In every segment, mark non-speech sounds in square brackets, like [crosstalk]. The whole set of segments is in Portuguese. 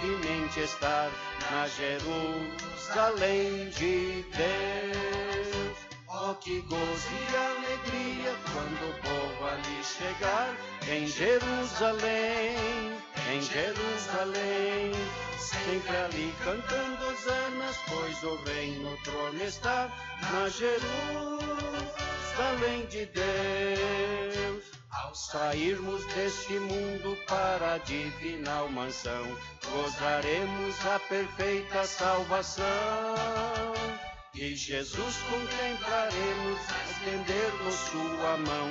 suavemente estar na Jerusalém de Deus. Oh, que gozo e alegria quando o povo ali chegar em Jerusalém, em Jerusalém. Sempre ali cantando hosanas, pois o reino trono está na Jerusalém de Deus. Ao sairmos deste mundo para a divinal mansão, gozaremos a perfeita salvação. E Jesus contemplaremos, estender-nos sua mão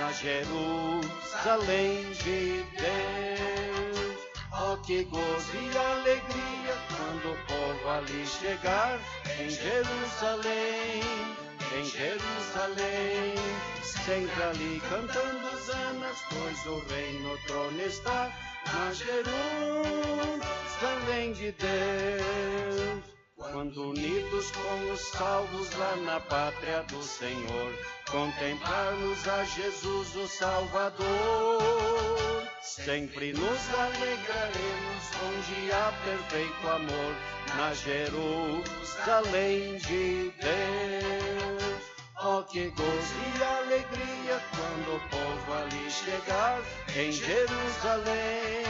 na Jerusalém de Deus. Oh, que gozo e alegria quando o povo ali chegar em Jerusalém, em Jerusalém. Sempre ali cantando hosanas, pois o reino trono está na Jerusalém de Deus. Quando unidos com os salvos lá na pátria do Senhor, contemplarmos a Jesus o Salvador, sempre nos alegraremos onde há perfeito amor, na Jerusalém de Deus. Oh, que gozo e alegria quando o povo ali chegar em Jerusalém,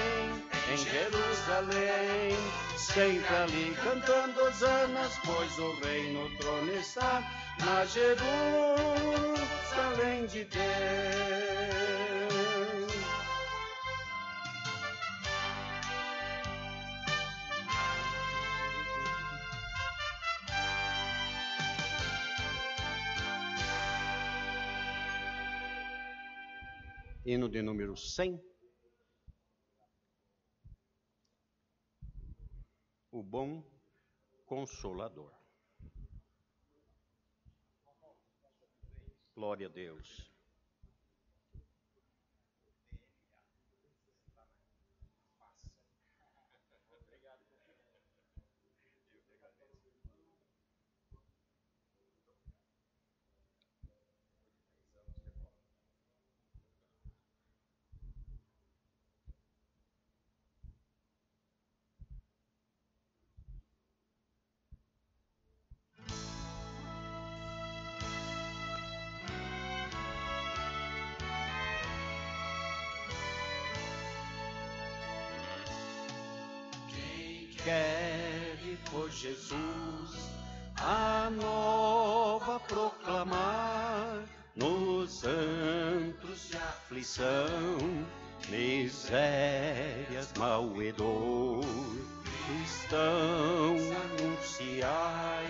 em Jerusalém. Sempre ali cantando hosanas, pois o rei no trono está na Jerusalém de Deus. Hino de número 100. O bom consolador. Glória a Deus. Quer por Jesus a nova proclamar nos antros de aflição, misérias, mal e dor, cristão anunciai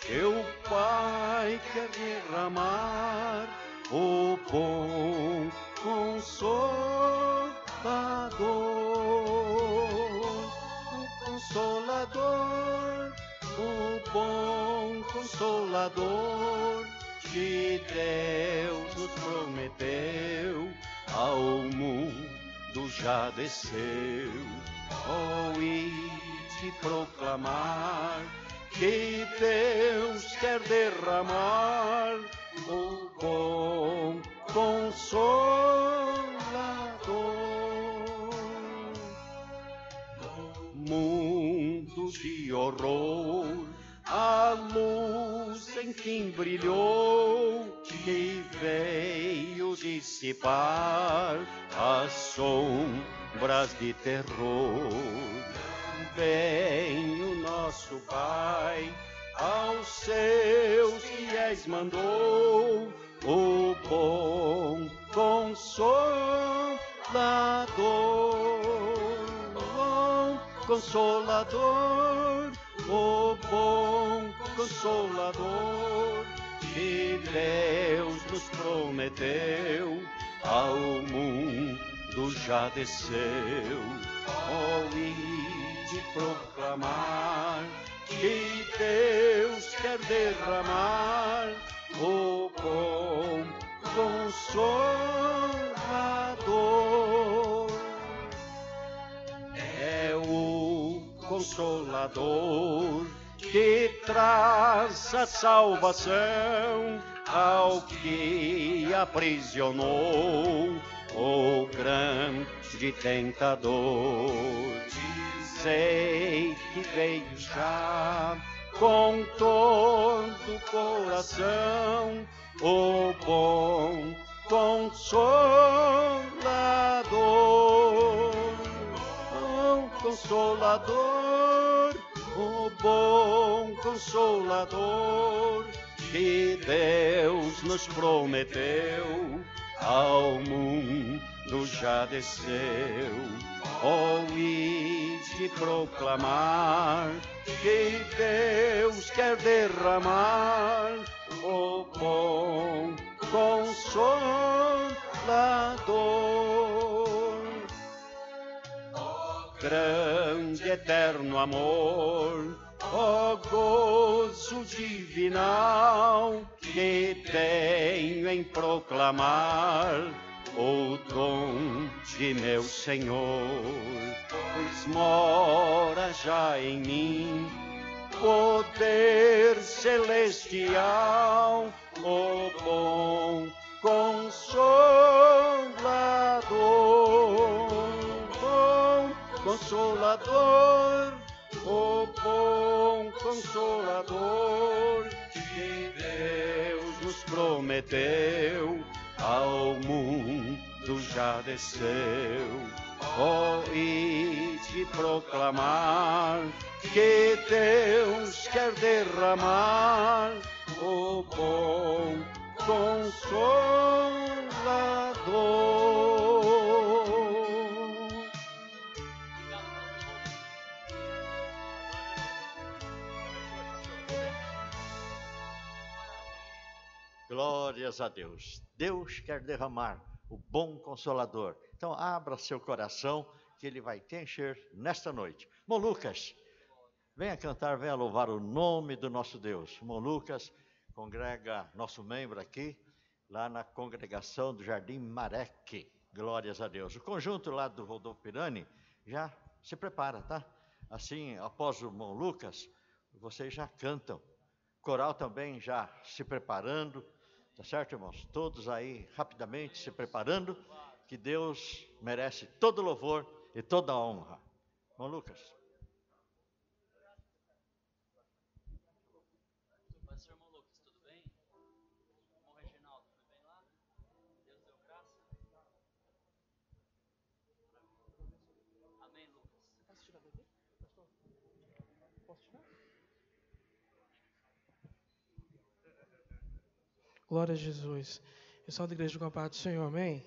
que o Pai quer derramar o bom consolador consolador, o bom consolador que Deus nos prometeu, ao mundo já desceu. Oh, e proclamar que Deus quer derramar o bom consolador mundos de horror, a luz enfim brilhou, que veio dissipar as sombras de terror. Vem o nosso Pai, aos seus fiéis mandou o bom consolador consolador, o bom consolador que Deus nos prometeu, ao mundo já desceu. Oh, e de proclamar que Deus quer derramar o bom consolador consolador que traz a salvação ao que aprisionou o grande tentador. sei que veio já com todo o coração o bom consolador, consolador, o bom consolador que Deus nos prometeu ao mundo já desceu. Oh, e de proclamar que Deus quer derramar o bom consolador. Grande eterno amor, ó gozo divinal que tenho em proclamar. O dom de meu Senhor, pois mora já em mim. Poder celestial, o bom consolador, consolador, o bom consolador que Deus nos prometeu ao mundo já desceu. Oh, e te proclamar que Deus quer derramar o bom consolador. Glórias a Deus. Deus quer derramar o bom consolador. Então, abra seu coração, que ele vai te encher nesta noite. Molucas, venha cantar, venha louvar o nome do nosso Deus. Molucas congrega nosso membro aqui, lá na congregação do Jardim Mareque. Glórias a Deus. O conjunto lá do Rodolfo Pirani já se prepara, tá? Assim, após o Mão Lucas, vocês já cantam. Coral também já se preparando. Tá certo, irmãos? Todos aí rapidamente se preparando, que Deus merece todo louvor e toda honra. Irmão Lucas. Glória a Jesus. Eu sou da igreja com a paz do Senhor, amém? amém?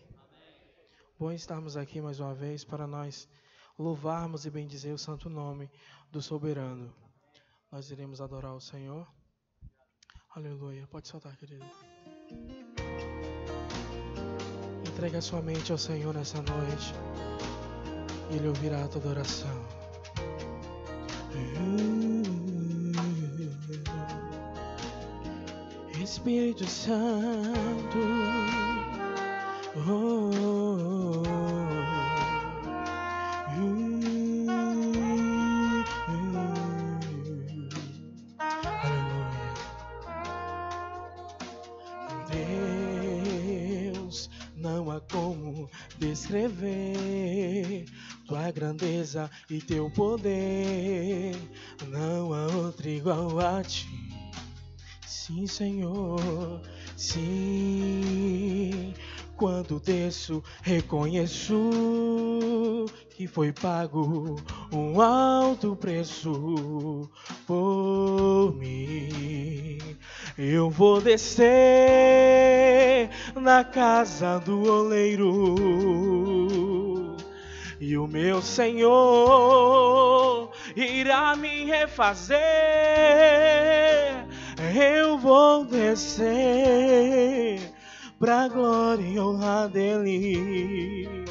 Bom estarmos aqui mais uma vez para nós louvarmos e bendizer o santo nome do soberano. Nós iremos adorar o Senhor. Aleluia. Pode soltar, querido. Entregue a sua mente ao Senhor nessa noite. E Ele ouvirá a tua adoração. Espírito Santo. Oh, oh, oh. Aleluia. Deus, não há como descrever tua grandeza e teu poder. Não há outro igual a ti. Sim, Senhor, sim. Quando desço, reconheço que foi pago um alto preço por mim. Eu vou descer na casa do oleiro. E o meu Senhor irá me refazer eu vou descer pra glória e honra dele.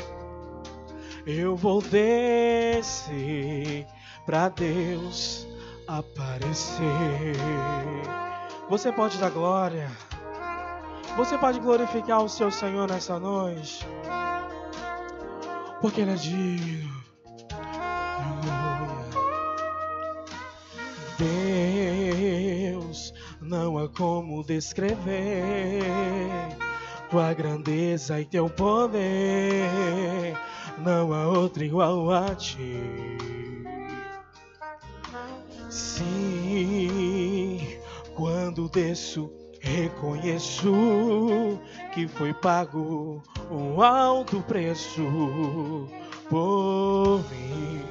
Eu vou descer pra Deus aparecer. Você pode dar glória. Você pode glorificar o seu Senhor nessa noite. Porque Ele é digno. Não há como descrever tua grandeza e teu poder, não há outro igual a ti. Sim, quando desço, reconheço que foi pago um alto preço por mim.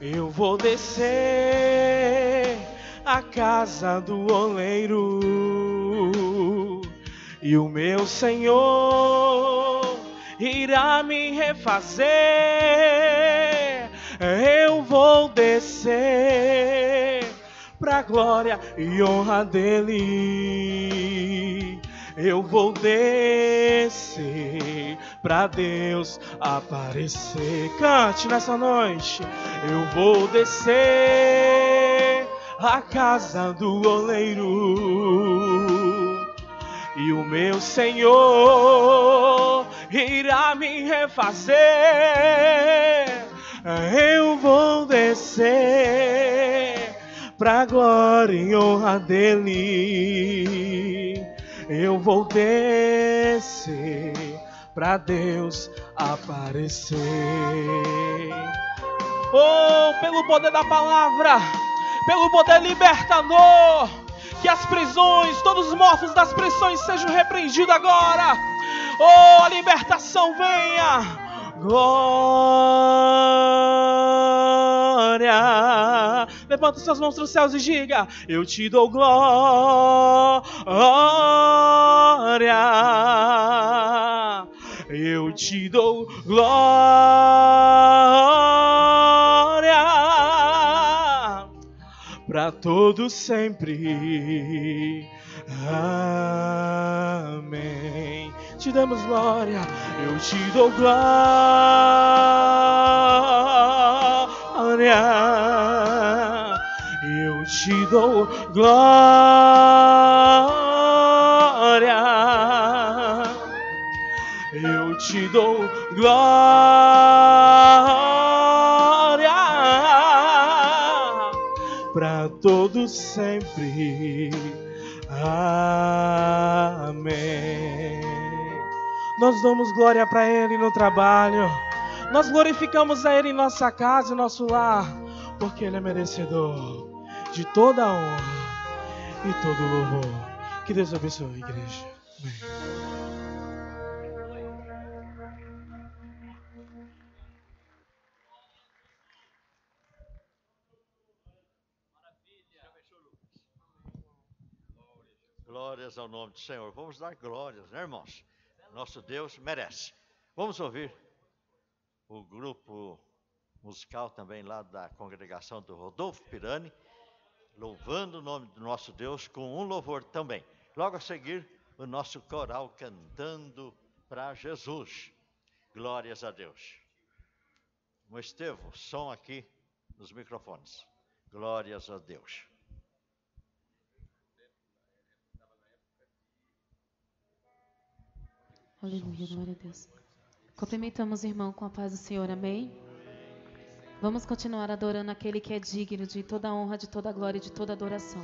Eu vou descer a casa do oleiro e o meu Senhor irá me refazer eu vou descer pra glória e honra dele. Eu vou descer pra Deus aparecer. Cante nessa noite. Eu vou descer a casa do oleiro e o meu Senhor irá me refazer eu vou descer pra glória e honra dele. Eu vou descer pra Deus aparecer. Oh, pelo poder da palavra, pelo poder libertador, que as prisões, todos os mortos das prisões sejam repreendidos agora. Oh, a libertação venha glória. Levanta suas mãos para os céus e diga: Eu te dou glória. Eu te dou glória para todos sempre. Amém. Te damos glória, eu te dou glória, eu te dou glória, eu te dou glória sempre. Amém. Nós damos glória para Ele no trabalho. Nós glorificamos a Ele em nossa casa e nosso lar, porque Ele é merecedor de toda honra e todo louvor. Que Deus abençoe a igreja. Amém. Glórias ao nome do Senhor. Vamos dar glórias, né, irmãos? Nosso Deus merece. Vamos ouvir o grupo musical também lá da congregação do Rodolfo Pirani, louvando o nome do nosso Deus com um louvor também. Logo a seguir, o nosso coral cantando para Jesus. Glórias a Deus. O Estevão, som aqui nos microfones. Glórias a Deus. Aleluia, glória a Deus. Cumprimentamos o irmão com a paz do Senhor, amém? Vamos continuar adorando aquele que é digno de toda honra, de toda glória e de toda adoração.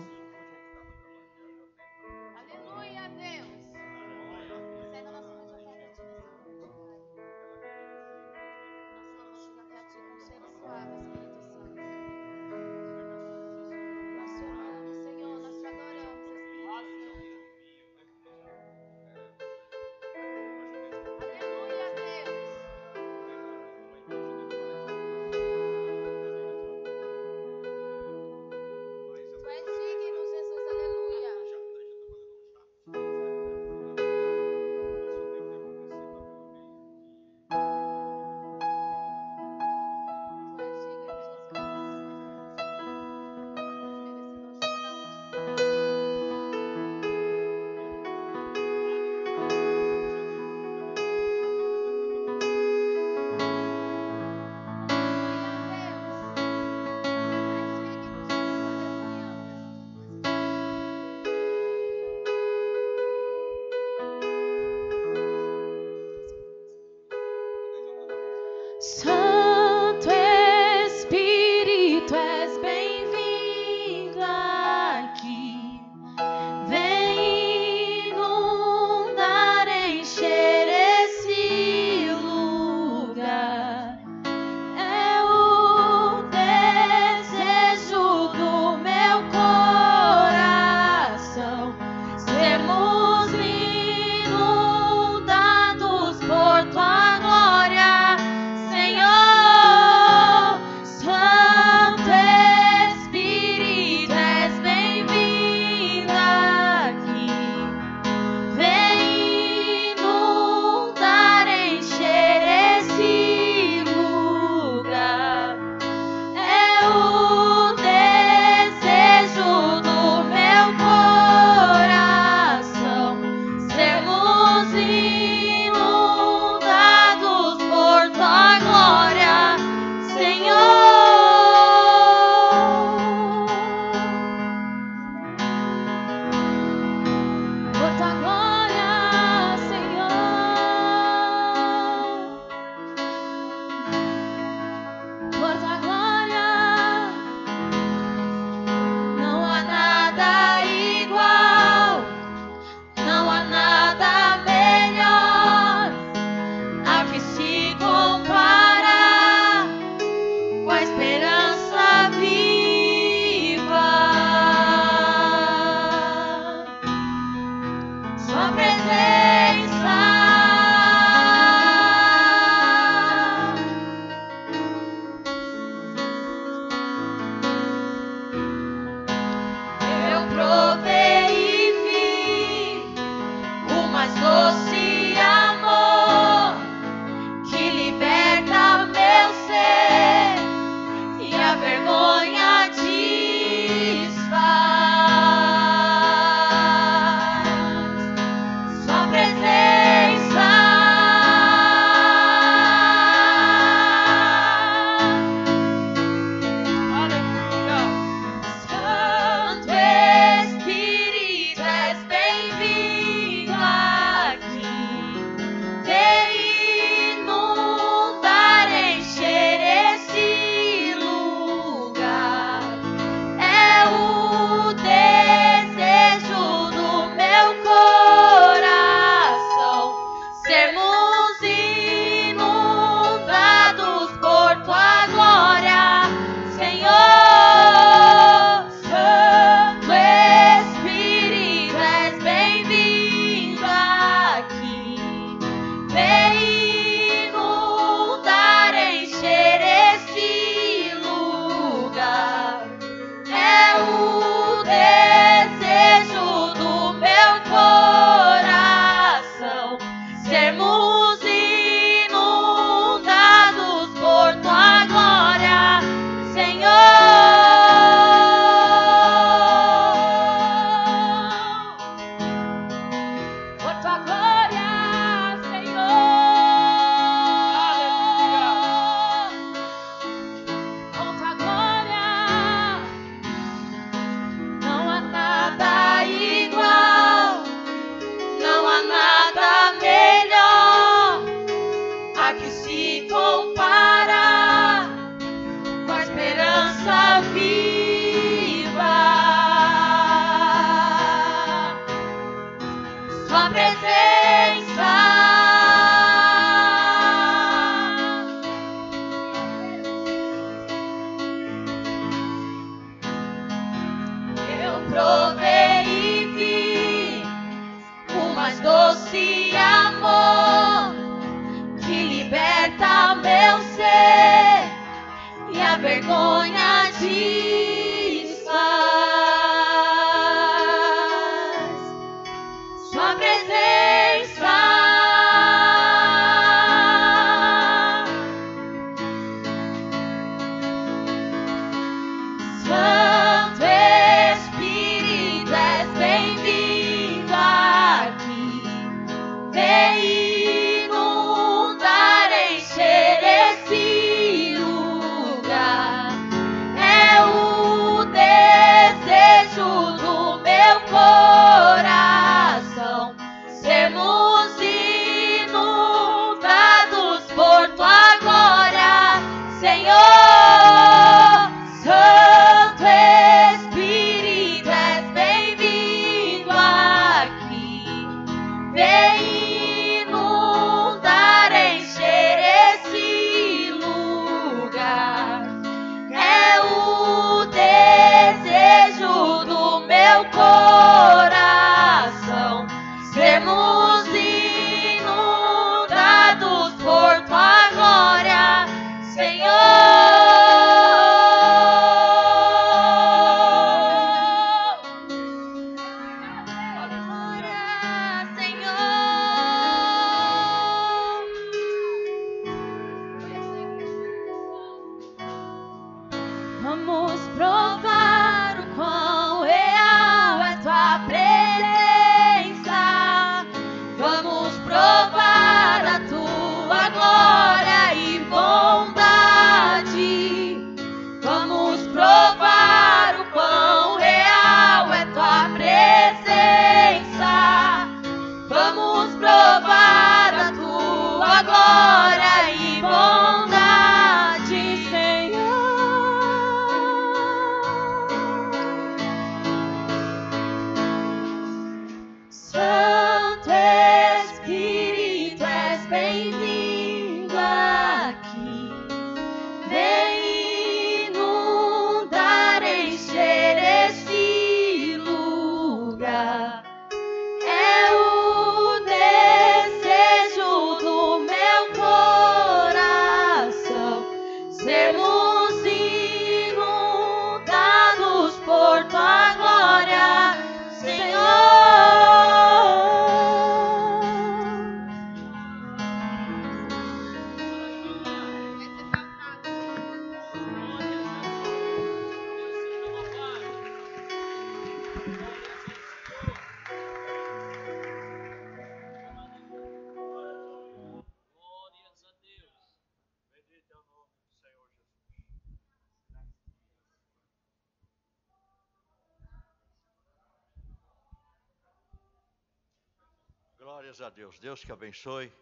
Deus. Deus que abençoe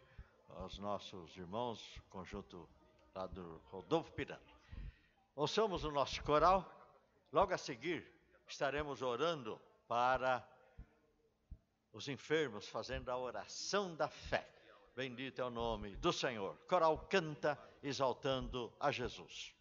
os nossos irmãos, conjunto lá do Rodolfo Pirani. Ouçamos o nosso coral. Logo a seguir, estaremos orando para os enfermos, fazendo a oração da fé. Bendito é o nome do Senhor. Coral canta exaltando a Jesus.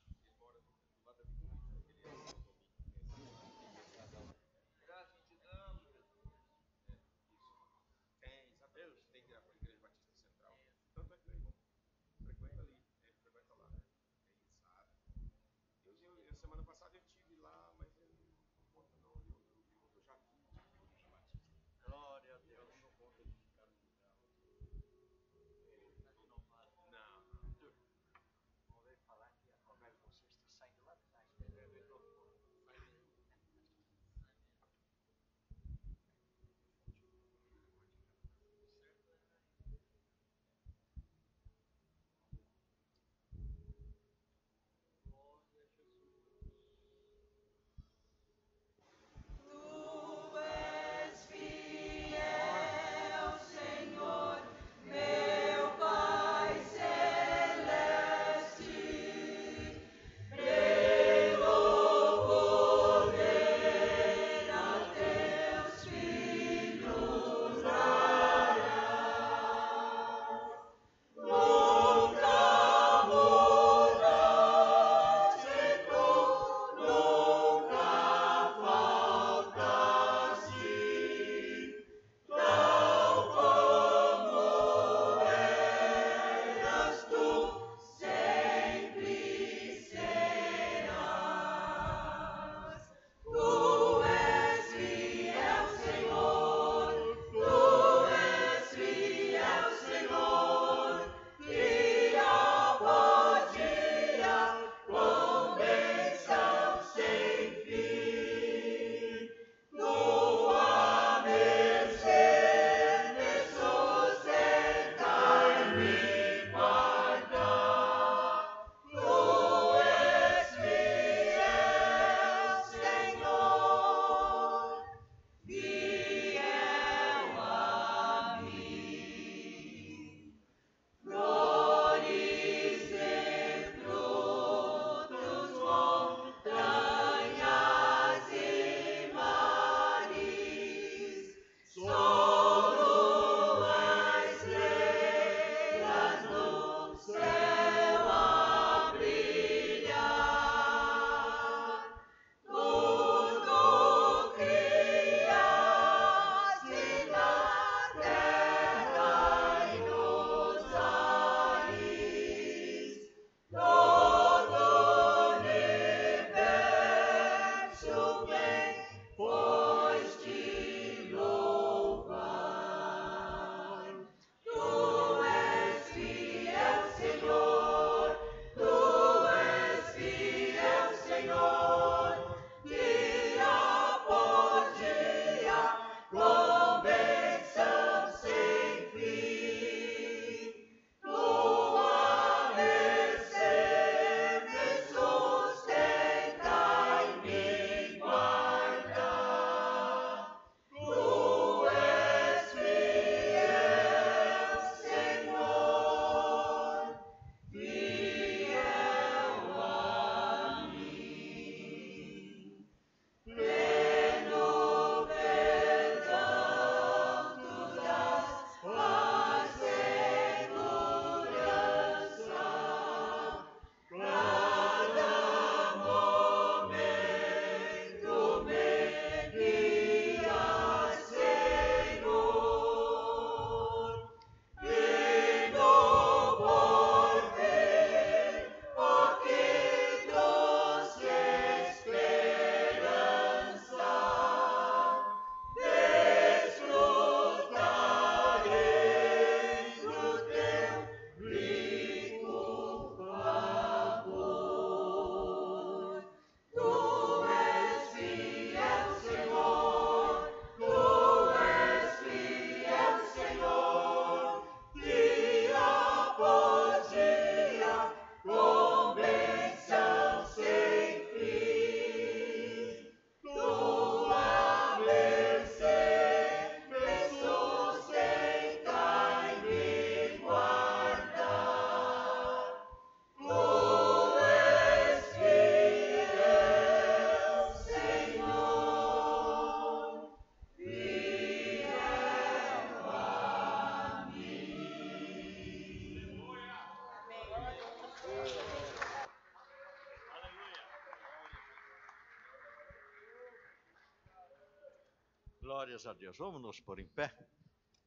Glórias a Deus. Vamos nos pôr em pé.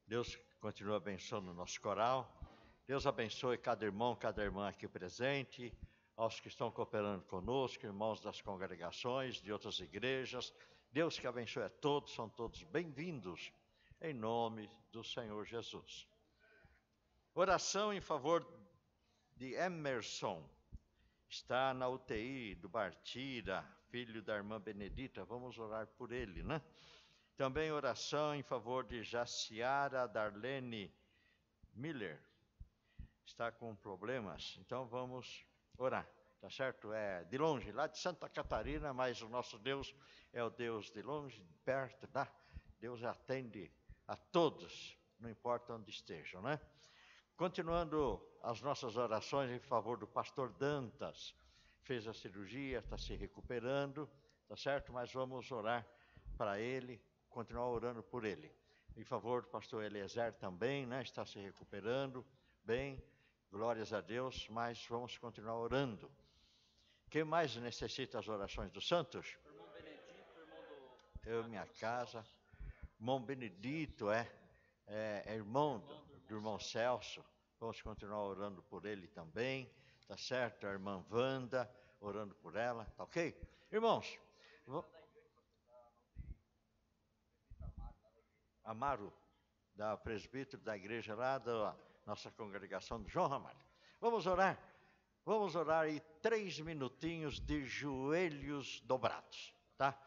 Deus continua abençoando o nosso coral. Deus abençoe cada irmão, cada irmã aqui presente, aos que estão cooperando conosco, irmãos das congregações, de outras igrejas. Deus que abençoe a todos, são todos bem-vindos, em nome do Senhor Jesus. Oração em favor de Emerson, está na UTI do Bartira, filho da irmã Benedita. Vamos orar por ele, né? Também oração em favor de Jaciara Darlene Miller. Está com problemas, então vamos orar, tá certo? É de longe, lá de Santa Catarina, mas o nosso Deus é o Deus de longe, de perto, tá? Deus atende a todos, não importa onde estejam, né? Continuando as nossas orações em favor do pastor Dantas, fez a cirurgia, está se recuperando, tá certo? Mas vamos orar para ele, continuar orando por ele. Em favor do pastor Eliezer também, né? Está se recuperando bem, glórias a Deus, mas vamos continuar orando. Quem mais necessita as orações dos santos? Irmão Benedito, irmão do. Eu, minha casa. Irmão Benedito, é, é, é irmão do, do irmão Celso. Vamos continuar orando por ele também, tá certo? A irmã Wanda, orando por ela, tá ok? Irmãos, vo- Amaro, da presbítero da igreja lá da nossa congregação de João Ramalho. Vamos orar? Vamos orar aí três minutinhos de joelhos dobrados, tá?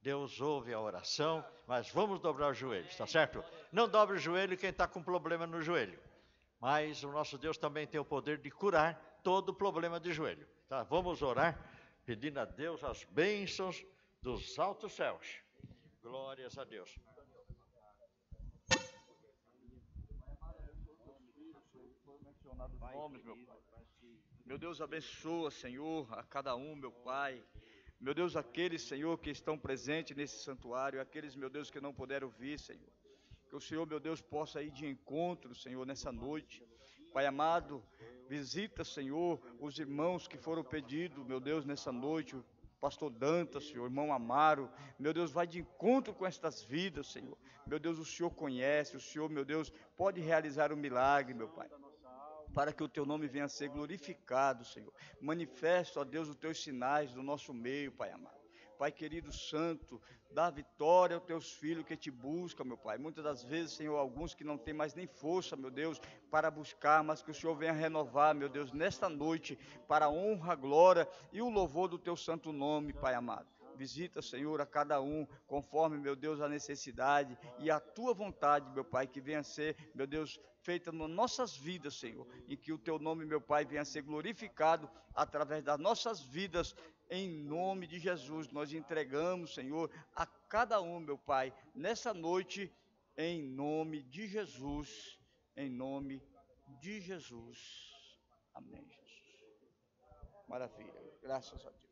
Deus ouve a oração, mas vamos dobrar os joelhos, tá certo? Não dobre o joelho quem está com problema no joelho, mas o nosso Deus também tem o poder de curar todo problema de joelho, tá? Vamos orar pedindo a Deus as bênçãos dos altos céus. Glórias a Deus. Nomes, meu Pai. Meu Deus, abençoa, Senhor, a cada um, meu Pai. Meu Deus, aqueles, Senhor, que estão presentes nesse santuário, aqueles, meu Deus, que não puderam vir, Senhor. Que o Senhor, meu Deus, possa ir de encontro, Senhor, nessa noite. Pai amado, visita, Senhor, os irmãos que foram pedidos, meu Deus, nessa noite. Pastor Dantas, Senhor, irmão Amaro. Meu Deus, vai de encontro com estas vidas, Senhor. Meu Deus, o Senhor conhece, o Senhor, meu Deus, pode realizar o milagre, meu Pai para que o teu nome venha a ser glorificado, Senhor. Manifesta, ó Deus, os teus sinais do nosso meio, Pai amado. Pai querido santo, dá vitória aos teus filhos que te buscam, meu Pai. Muitas das vezes, Senhor, alguns que não têm mais nem força, meu Deus, para buscar, mas que o Senhor venha renovar, meu Deus, nesta noite, para a honra, a glória e o louvor do teu santo nome, Pai amado. Visita, Senhor, a cada um, conforme, meu Deus, a necessidade e a tua vontade, meu Pai, que venha ser, meu Deus, feita nas nossas vidas, Senhor, e que o teu nome, meu Pai, venha ser glorificado através das nossas vidas, em nome de Jesus. Nós entregamos, Senhor, a cada um, meu Pai, nessa noite, em nome de Jesus, em nome de Jesus. Amém, Jesus. Maravilha. Graças a Deus.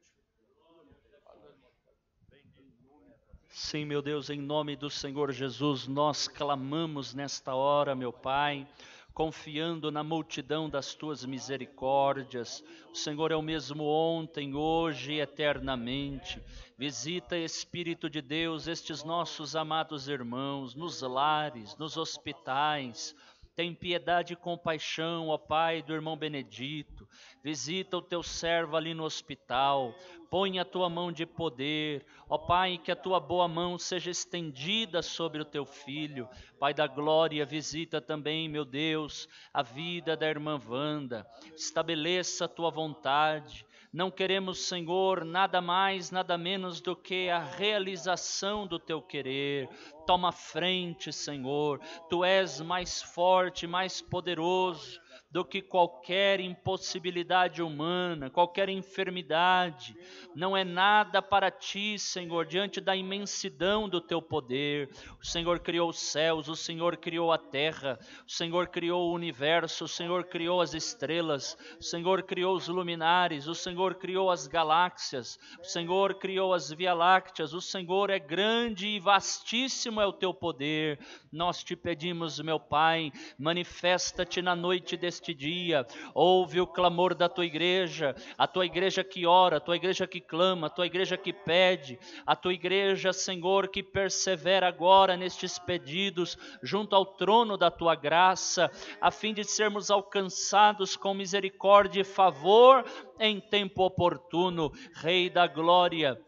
Sim, meu Deus, em nome do Senhor Jesus, nós clamamos nesta hora, meu Pai, confiando na multidão das tuas misericórdias. O Senhor é o mesmo ontem, hoje e eternamente. Visita, Espírito de Deus, estes nossos amados irmãos, nos lares, nos hospitais. Tem piedade e compaixão, ó Pai do irmão Benedito. Visita o teu servo ali no hospital. Põe a tua mão de poder, ó Pai, que a tua boa mão seja estendida sobre o teu filho. Pai da glória, visita também, meu Deus, a vida da irmã Wanda. Estabeleça a tua vontade. Não queremos, Senhor, nada mais, nada menos do que a realização do teu querer. Toma frente, Senhor. Tu és mais forte, mais poderoso do que qualquer impossibilidade humana, qualquer enfermidade. Não é nada para ti, Senhor, diante da imensidão do teu poder. O Senhor criou os céus, o Senhor criou a terra, o Senhor criou o universo, o Senhor criou as estrelas, o Senhor criou os luminares, o Senhor criou as galáxias, o Senhor criou as Via Lácteas. O Senhor é grande e vastíssimo é o teu poder. Nós te pedimos, meu Pai, manifesta-te na noite deste dia, ouve o clamor da tua igreja, a tua igreja que ora, a tua igreja que clama, a tua igreja que pede, a tua igreja, Senhor, que persevera agora nestes pedidos junto ao trono da tua graça, a fim de sermos alcançados com misericórdia e favor em tempo oportuno, Rei da glória.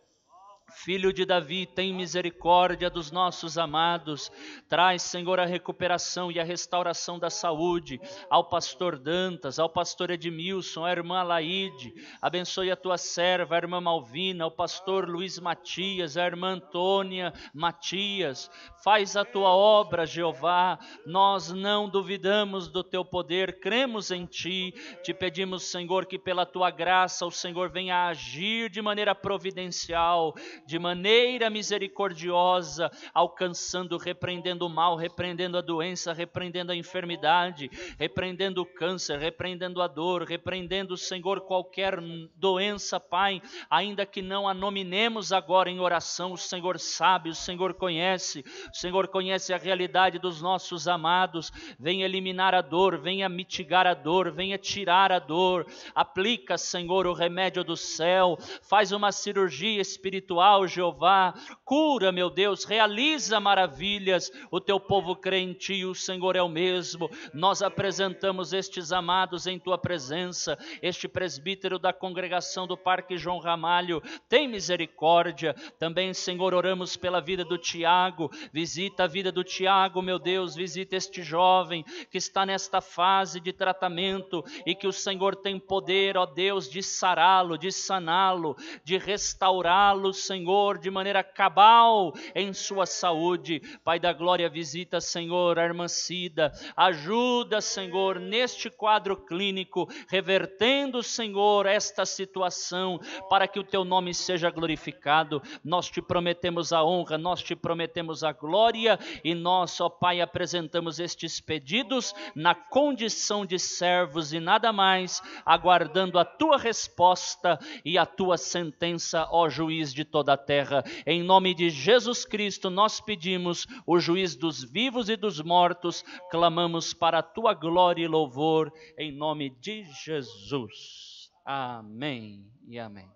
Filho de Davi, tem misericórdia dos nossos amados. Traz, Senhor, a recuperação e a restauração da saúde ao pastor Dantas, ao pastor Edmilson, à irmã Laide. Abençoe a tua serva, a irmã Malvina, ao pastor Luiz Matias, a irmã Antônia Matias. Faz a tua obra, Jeová. Nós não duvidamos do teu poder, cremos em ti. Te pedimos, Senhor, que pela tua graça o Senhor venha agir de maneira providencial de maneira misericordiosa, alcançando, repreendendo o mal, repreendendo a doença, repreendendo a enfermidade, repreendendo o câncer, repreendendo a dor, repreendendo, Senhor, qualquer doença, Pai, ainda que não a nominemos agora em oração, o Senhor sabe, o Senhor conhece, o Senhor conhece a realidade dos nossos amados, venha eliminar a dor, venha mitigar a dor, venha tirar a dor, aplica, Senhor, o remédio do céu, faz uma cirurgia espiritual Jeová. Cura, meu Deus, realiza maravilhas. O teu povo crê em ti, o Senhor é o mesmo. Nós apresentamos estes amados em tua presença, este presbítero da congregação do Parque João Ramalho. Tem misericórdia. Também, Senhor, oramos pela vida do Tiago. Visita a vida do Tiago, meu Deus, visita este jovem que está nesta fase de tratamento e que o Senhor tem poder, ó Deus, de sará-lo, de saná-lo, de restaurá-lo, Senhor Senhor, de maneira cabal em sua saúde. Pai da glória, visita, Senhor, a irmã Cida. Ajuda, Senhor, neste quadro clínico, revertendo, Senhor, esta situação, para que o teu nome seja glorificado. Nós te prometemos a honra, nós te prometemos a glória e nós, ó Pai, apresentamos estes pedidos na condição de servos e nada mais, aguardando a tua resposta e a tua sentença, ó juiz de toda da terra. Em nome de Jesus Cristo, nós pedimos, o juiz dos vivos e dos mortos, clamamos para a tua glória e louvor, em nome de Jesus. Amém e amém.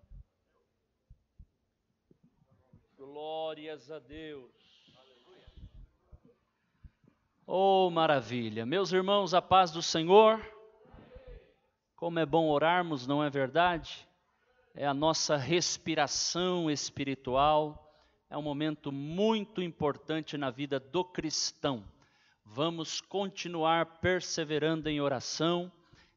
Glórias a Deus. Oh, maravilha. Meus irmãos, a paz do Senhor. Como é bom orarmos, não é verdade? É a nossa respiração espiritual, é um momento muito importante na vida do cristão. Vamos continuar perseverando em oração.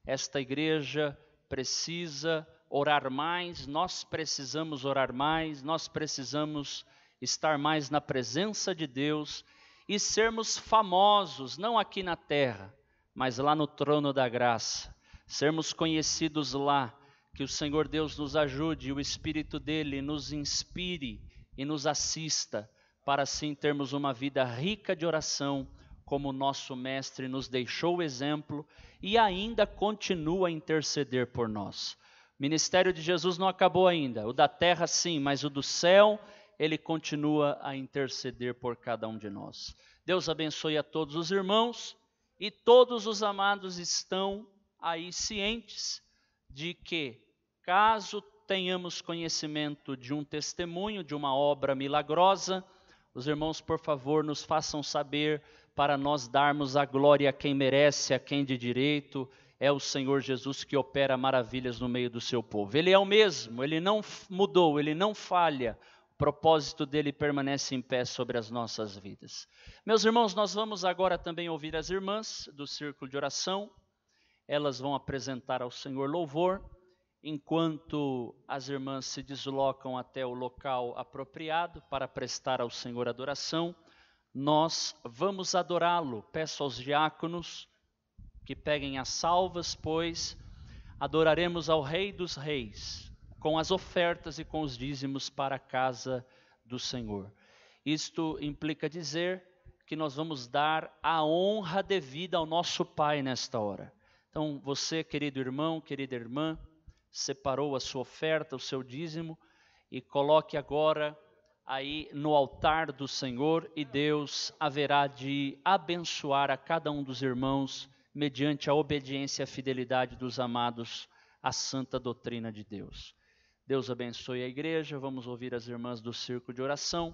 Esta igreja precisa orar mais, nós precisamos orar mais, nós precisamos estar mais na presença de Deus e sermos famosos, não aqui na terra, mas lá no trono da graça. Sermos conhecidos lá, que o Senhor Deus nos ajude e o Espírito dele nos inspire e nos assista, para assim termos uma vida rica de oração, como o nosso Mestre nos deixou o exemplo e ainda continua a interceder por nós. O ministério de Jesus não acabou ainda, o da terra sim, mas o do céu, ele continua a interceder por cada um de nós. Deus abençoe a todos os irmãos e todos os amados estão aí cientes de que, caso tenhamos conhecimento de um testemunho, de uma obra milagrosa, os irmãos, por favor, nos façam saber para nós darmos a glória a quem merece, a quem de direito, é o Senhor Jesus que opera maravilhas no meio do seu povo. Ele é o mesmo, ele não mudou, ele não falha. O propósito dele permanece em pé sobre as nossas vidas. Meus irmãos, nós vamos agora também ouvir as irmãs do círculo de oração. Elas vão apresentar ao Senhor louvor, enquanto as irmãs se deslocam até o local apropriado para prestar ao Senhor adoração nós vamos adorá-lo. Peço aos diáconos que peguem as salvas, pois adoraremos ao Rei dos Reis com as ofertas e com os dízimos para a casa do Senhor. Isto implica dizer que nós vamos dar a honra devida ao nosso Pai nesta hora. Então, você, querido irmão, querida irmã, separou a sua oferta, o seu dízimo, e coloque agora aí no altar do Senhor e Deus haverá de abençoar a cada um dos irmãos mediante a obediência e a fidelidade dos amados à santa doutrina de Deus. Deus abençoe a igreja, vamos ouvir as irmãs do círculo de oração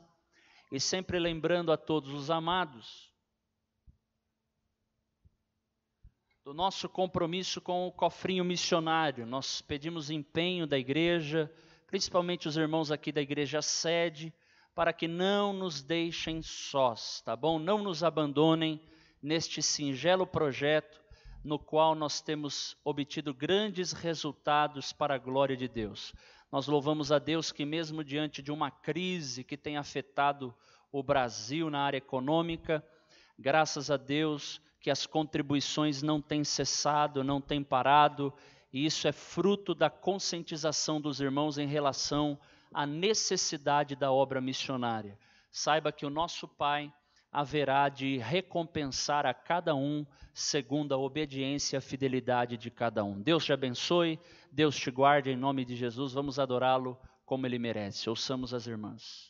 e sempre lembrando a todos os amados do nosso compromisso com o cofrinho missionário. Nós pedimos empenho da igreja, principalmente os irmãos aqui da igreja sede, para que não nos deixem sós, tá bom? Não nos abandonem neste singelo projeto no qual nós temos obtido grandes resultados para a glória de Deus. Nós louvamos a Deus que, mesmo diante de uma crise que tem afetado o Brasil na área econômica, graças a Deus que as contribuições não têm cessado, não têm parado, e isso é fruto da conscientização dos irmãos em relação a necessidade da obra missionária. Saiba que o nosso Pai haverá de recompensar a cada um segundo a obediência e a fidelidade de cada um. Deus te abençoe, Deus te guarde em nome de Jesus. Vamos adorá-lo como ele merece. Ouçamos as irmãs.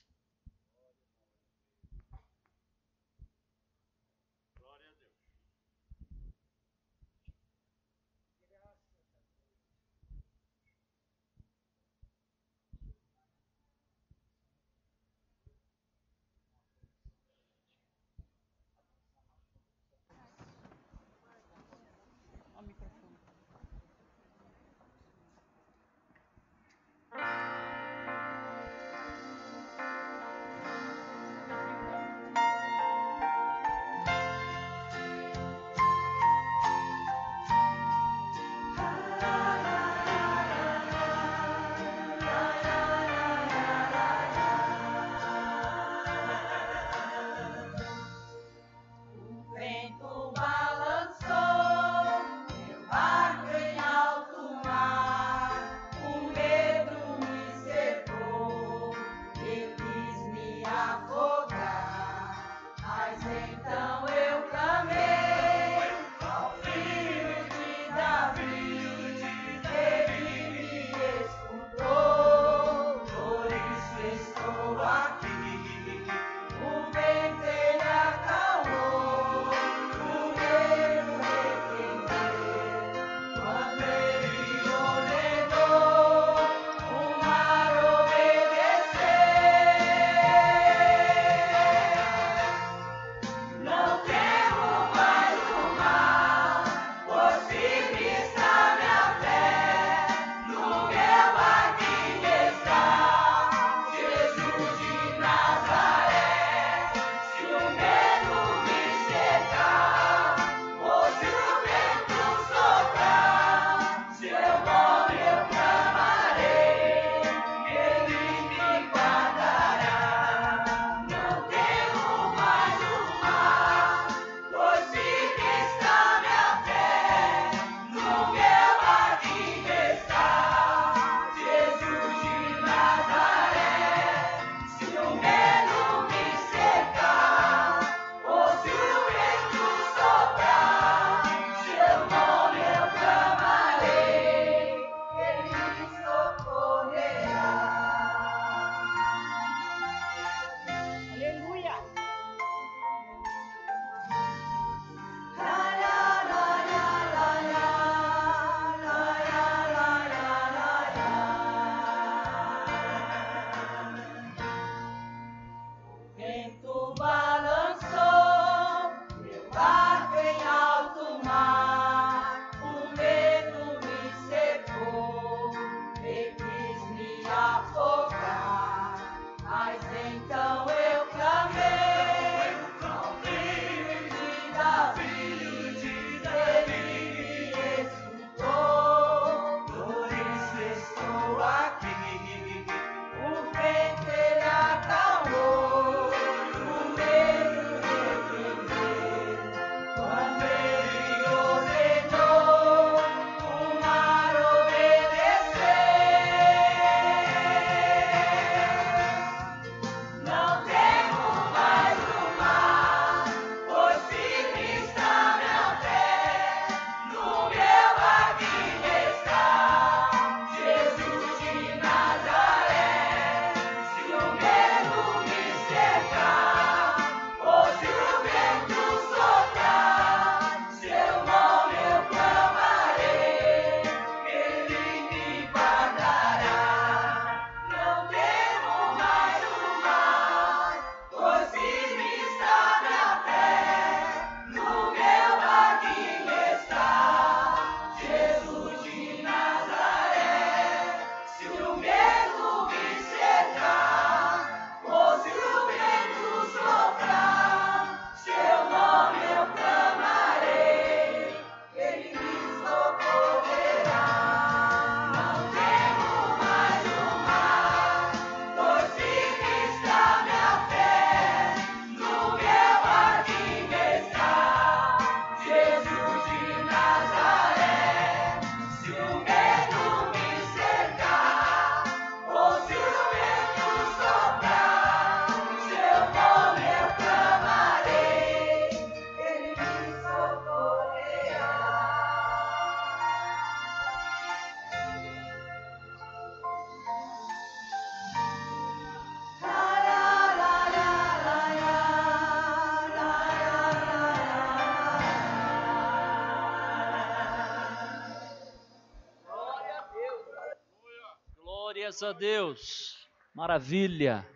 Glórias a Deus. Maravilha.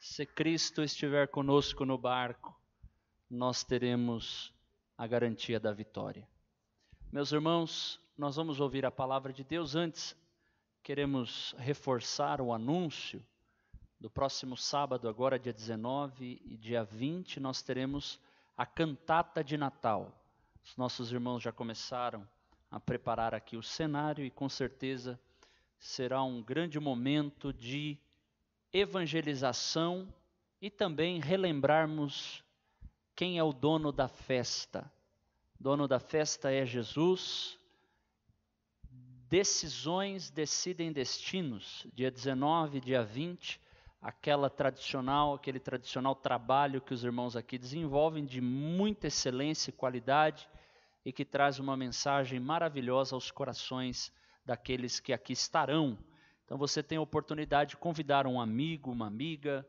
Se Cristo estiver conosco no barco, nós teremos a garantia da vitória. Meus irmãos, nós vamos ouvir a palavra de Deus antes. Queremos reforçar o anúncio do próximo sábado, agora dia 19 e dia 20, nós teremos a cantata de Natal. Os nossos irmãos já começaram a preparar aqui o cenário e com certeza será um grande momento de evangelização e também relembrarmos quem é o dono da festa. Dono da festa é Jesus. Decisões decidem destinos. Dia 19, dia 20, aquela tradicional, aquele tradicional trabalho que os irmãos aqui desenvolvem de muita excelência e qualidade e que traz uma mensagem maravilhosa aos corações daqueles que aqui estarão. Então você tem a oportunidade de convidar um amigo, uma amiga,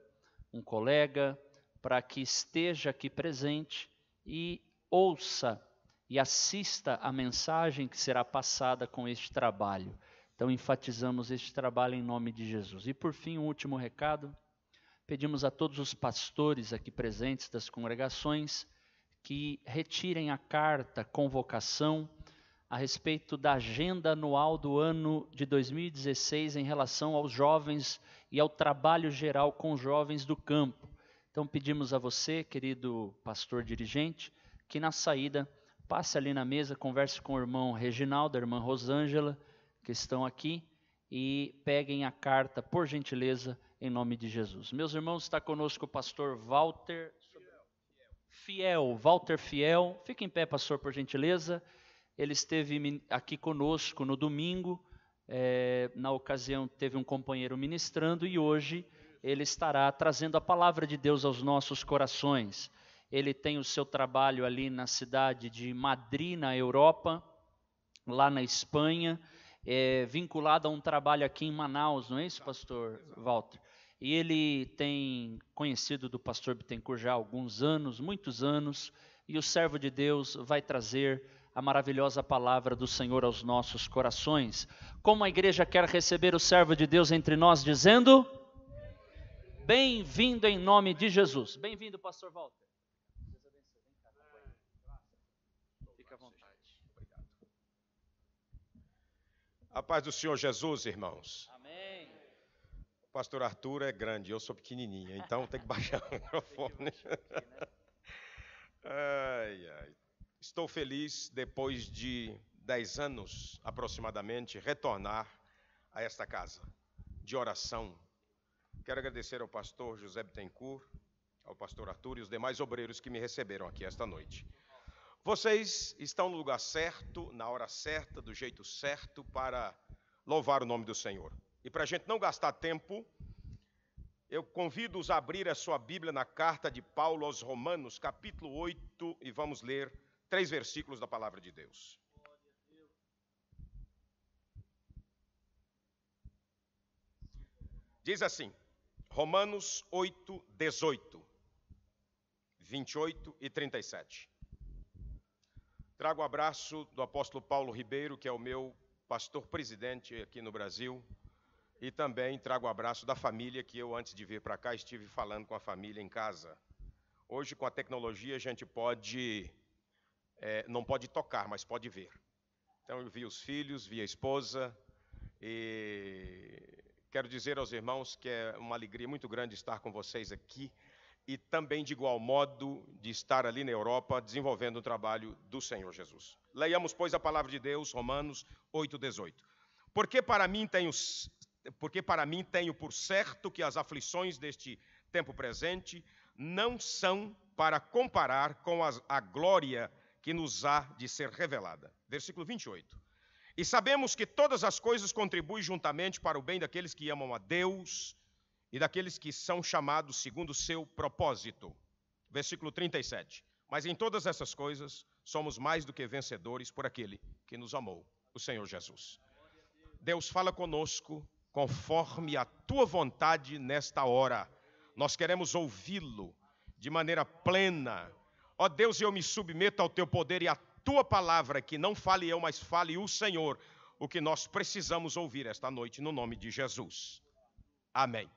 um colega para que esteja aqui presente e ouça e assista a mensagem que será passada com este trabalho. Então, enfatizamos este trabalho em nome de Jesus. E por fim, um último recado. Pedimos a todos os pastores aqui presentes das congregações que retirem a carta convocação a respeito da agenda anual do ano de 2016 em relação aos jovens e ao trabalho geral com jovens do campo. Então pedimos a você, querido pastor dirigente, que na saída passe ali na mesa, converse com o irmão Reginaldo, a irmã Rosângela, que estão aqui e peguem a carta, por gentileza, em nome de Jesus. Meus irmãos, está conosco o pastor Walter Fiel, Walter Fiel. Fique em pé, pastor, por gentileza. Ele esteve aqui conosco no domingo, é, na ocasião teve um companheiro ministrando e hoje ele estará trazendo a palavra de Deus aos nossos corações. Ele tem o seu trabalho ali na cidade de Madrid, na Europa, lá na Espanha é, vinculado a um trabalho aqui em Manaus, não é isso, pastor Walter? E ele tem conhecido do pastor Bittencourt já há alguns anos, muitos anos, e o servo de Deus vai trazer a maravilhosa palavra do Senhor aos nossos corações. Como a igreja quer receber o servo de Deus entre nós, dizendo: Bem-vindo em nome de Jesus. Bem-vindo, pastor Walter. A paz do Senhor Jesus, irmãos. Amém. O pastor Arthur é grande, eu sou pequenininha, então tem que baixar o [laughs] microfone. ai, ai. Estou feliz, depois de dez anos aproximadamente, retornar a esta casa de oração. Quero agradecer ao pastor José Bittencourt, ao pastor Arthur e os demais obreiros que me receberam aqui esta noite. Vocês estão no lugar certo, na hora certa, do jeito certo para louvar o nome do Senhor. E para a gente não gastar tempo, eu convido-os a abrir a sua Bíblia na carta de Paulo aos Romanos, capítulo 8, e vamos ler três versículos da palavra de Deus. Diz assim, Romanos 8, 18, 28 e 37. Trago o abraço do apóstolo Paulo Ribeiro, que é o meu pastor presidente aqui no Brasil, e também trago o abraço da família, que eu, antes de vir para cá, estive falando com a família em casa. Hoje, com a tecnologia, a gente pode, é, não pode tocar, mas pode ver. Então, eu vi os filhos, vi a esposa, e quero dizer aos irmãos que é uma alegria muito grande estar com vocês aqui e também de igual modo de estar ali na Europa desenvolvendo o trabalho do Senhor Jesus. Leiamos, pois, a palavra de Deus, Romanos 8:18. Porque para mim tenho porque para mim tenho por certo que as aflições deste tempo presente não são para comparar com as, a glória que nos há de ser revelada. Versículo 28. E sabemos que todas as coisas contribuem juntamente para o bem daqueles que amam a Deus e daqueles que são chamados segundo o seu propósito. Versículo 37. Mas em todas essas coisas somos mais do que vencedores por aquele que nos amou, o Senhor Jesus. Deus fala conosco conforme a tua vontade nesta hora. Nós queremos ouvi-lo de maneira plena. Ó Deus, eu me submeto ao teu poder e à tua palavra, que não fale eu, mas fale o Senhor o que nós precisamos ouvir esta noite, no nome de Jesus. Amém.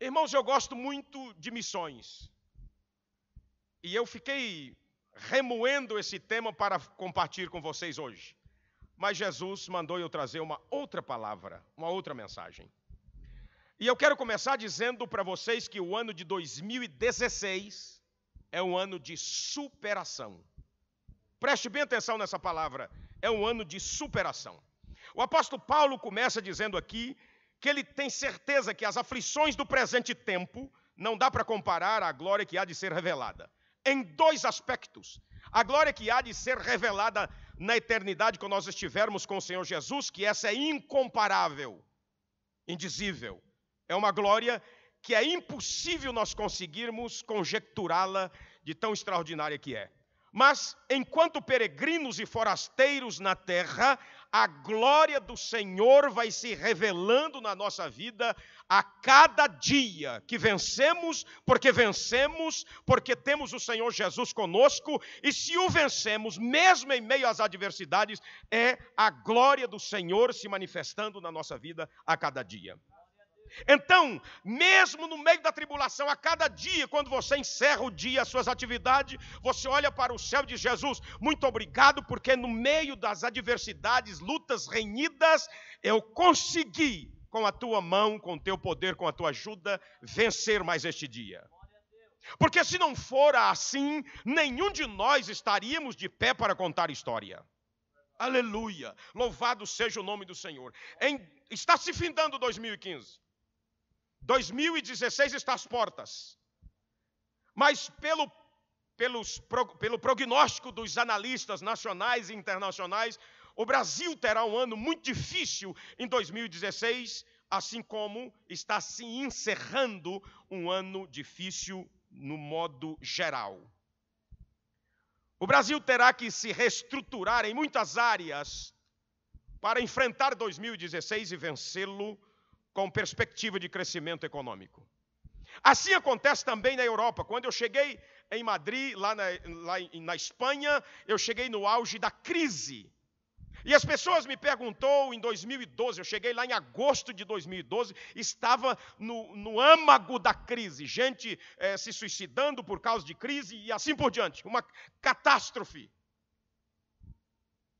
Irmãos, eu gosto muito de missões. E eu fiquei remoendo esse tema para compartilhar com vocês hoje. Mas Jesus mandou eu trazer uma outra palavra, uma outra mensagem. E eu quero começar dizendo para vocês que o ano de 2016 é um ano de superação. Preste bem atenção nessa palavra, é um ano de superação. O apóstolo Paulo começa dizendo aqui que ele tem certeza que as aflições do presente tempo não dá para comparar à glória que há de ser revelada. Em dois aspectos. A glória que há de ser revelada na eternidade, quando nós estivermos com o Senhor Jesus, que essa é incomparável, indizível. É uma glória que é impossível nós conseguirmos conjecturá-la de tão extraordinária que é. Mas, enquanto peregrinos e forasteiros na terra, a glória do Senhor vai se revelando na nossa vida a cada dia que vencemos, porque vencemos, porque temos o Senhor Jesus conosco, e se o vencemos, mesmo em meio às adversidades, é a glória do Senhor se manifestando na nossa vida a cada dia. Então, mesmo no meio da tribulação, a cada dia, quando você encerra o dia, as suas atividades, você olha para o céu e diz: Jesus, muito obrigado, porque no meio das adversidades, lutas renhidas, eu consegui, com a tua mão, com o teu poder, com a tua ajuda, vencer mais este dia. Porque se não fora assim, nenhum de nós estaríamos de pé para contar história. Aleluia! Louvado seja o nome do Senhor. Em, está se findando 2015. 2016 está às portas. Mas pelo, pelos, pelo prognóstico dos analistas nacionais e internacionais, o Brasil terá um ano muito difícil em 2016, assim como está se encerrando um ano difícil no modo geral. O Brasil terá que se reestruturar em muitas áreas para enfrentar 2016 e vencê-lo com perspectiva de crescimento econômico. Assim acontece também na Europa. Quando eu cheguei em Madrid, lá na, lá na Espanha, eu cheguei no auge da crise. E as pessoas me perguntou em 2012, eu cheguei lá em agosto de 2012, estava no, no âmago da crise, gente eh, se suicidando por causa de crise e assim por diante, uma catástrofe.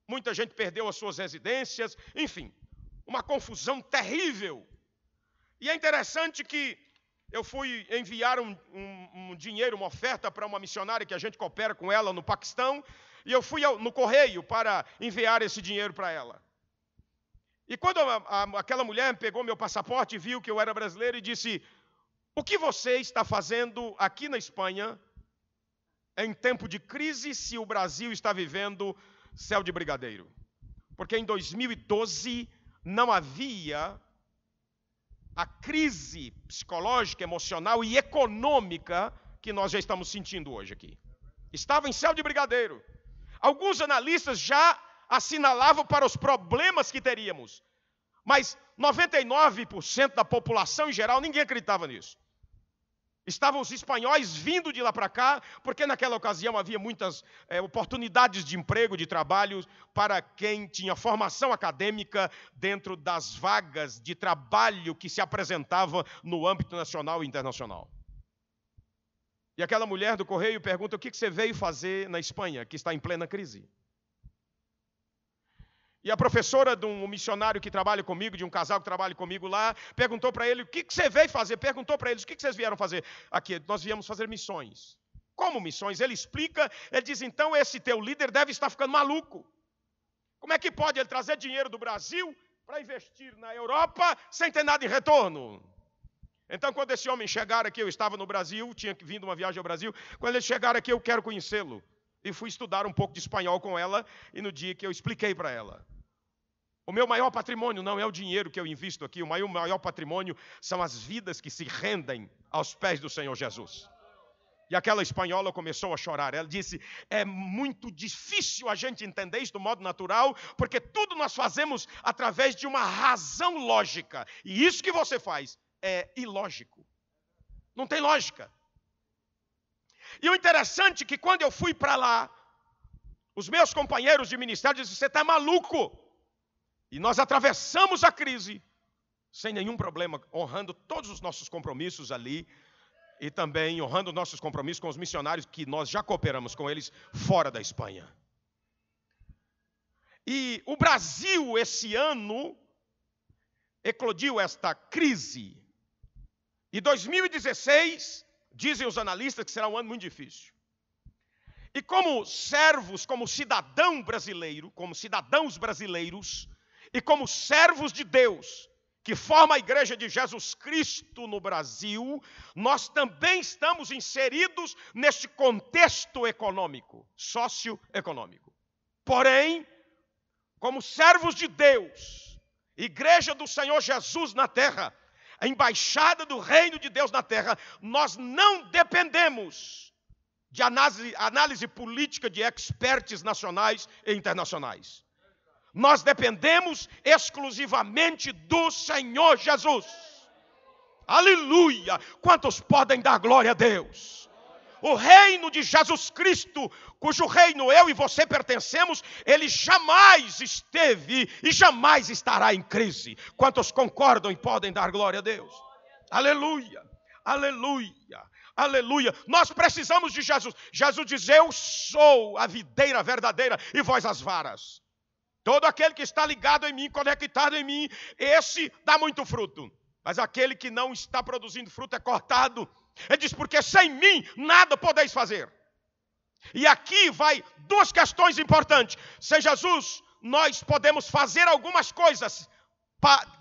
Muita gente perdeu as suas residências, enfim, uma confusão terrível. E é interessante que eu fui enviar um, um, um dinheiro, uma oferta para uma missionária que a gente coopera com ela no Paquistão, e eu fui ao, no correio para enviar esse dinheiro para ela. E quando a, a, aquela mulher pegou meu passaporte, viu que eu era brasileiro e disse: O que você está fazendo aqui na Espanha em tempo de crise se o Brasil está vivendo céu de brigadeiro? Porque em 2012 não havia a crise psicológica, emocional e econômica que nós já estamos sentindo hoje aqui. Estava em céu de brigadeiro. Alguns analistas já assinalavam para os problemas que teríamos, mas 99% da população em geral ninguém acreditava nisso. Estavam os espanhóis vindo de lá para cá, porque naquela ocasião havia muitas é, oportunidades de emprego, de trabalho para quem tinha formação acadêmica dentro das vagas de trabalho que se apresentavam no âmbito nacional e internacional. E aquela mulher do correio pergunta: o que você veio fazer na Espanha, que está em plena crise? E a professora de um missionário que trabalha comigo, de um casal que trabalha comigo lá, perguntou para ele: o que, que você veio fazer? Perguntou para eles: o que, que vocês vieram fazer aqui? Nós viemos fazer missões. Como missões? Ele explica, ele diz: então esse teu líder deve estar ficando maluco. Como é que pode ele trazer dinheiro do Brasil para investir na Europa sem ter nada em retorno? Então, quando esse homem chegar aqui, eu estava no Brasil, tinha vindo uma viagem ao Brasil. Quando ele chegar aqui, eu quero conhecê-lo. E fui estudar um pouco de espanhol com ela, e no dia que eu expliquei para ela. O meu maior patrimônio não é o dinheiro que eu invisto aqui, o maior, maior patrimônio são as vidas que se rendem aos pés do Senhor Jesus. E aquela espanhola começou a chorar. Ela disse: É muito difícil a gente entender isso do modo natural, porque tudo nós fazemos através de uma razão lógica. E isso que você faz é ilógico. Não tem lógica. E o interessante é que quando eu fui para lá, os meus companheiros de ministério disseram: Você está maluco? E nós atravessamos a crise sem nenhum problema, honrando todos os nossos compromissos ali e também honrando nossos compromissos com os missionários que nós já cooperamos com eles fora da Espanha. E o Brasil, esse ano, eclodiu esta crise. E 2016, dizem os analistas que será um ano muito difícil. E como servos, como cidadão brasileiro, como cidadãos brasileiros, e como servos de Deus, que forma a Igreja de Jesus Cristo no Brasil, nós também estamos inseridos neste contexto econômico, socioeconômico. Porém, como servos de Deus, Igreja do Senhor Jesus na terra, a embaixada do reino de Deus na terra, nós não dependemos de análise, análise política de experts nacionais e internacionais nós dependemos exclusivamente do Senhor Jesus. Aleluia! Quantos podem dar glória a Deus? O reino de Jesus Cristo, cujo reino eu e você pertencemos, ele jamais esteve e jamais estará em crise. Quantos concordam e podem dar glória a Deus? Aleluia! Aleluia! Aleluia! Nós precisamos de Jesus. Jesus diz: Eu sou a videira verdadeira e vós as varas. Todo aquele que está ligado em mim, conectado em mim, esse dá muito fruto. Mas aquele que não está produzindo fruto é cortado. Ele diz: porque sem mim nada podeis fazer. E aqui vai duas questões importantes. Sem Jesus, nós podemos fazer algumas coisas,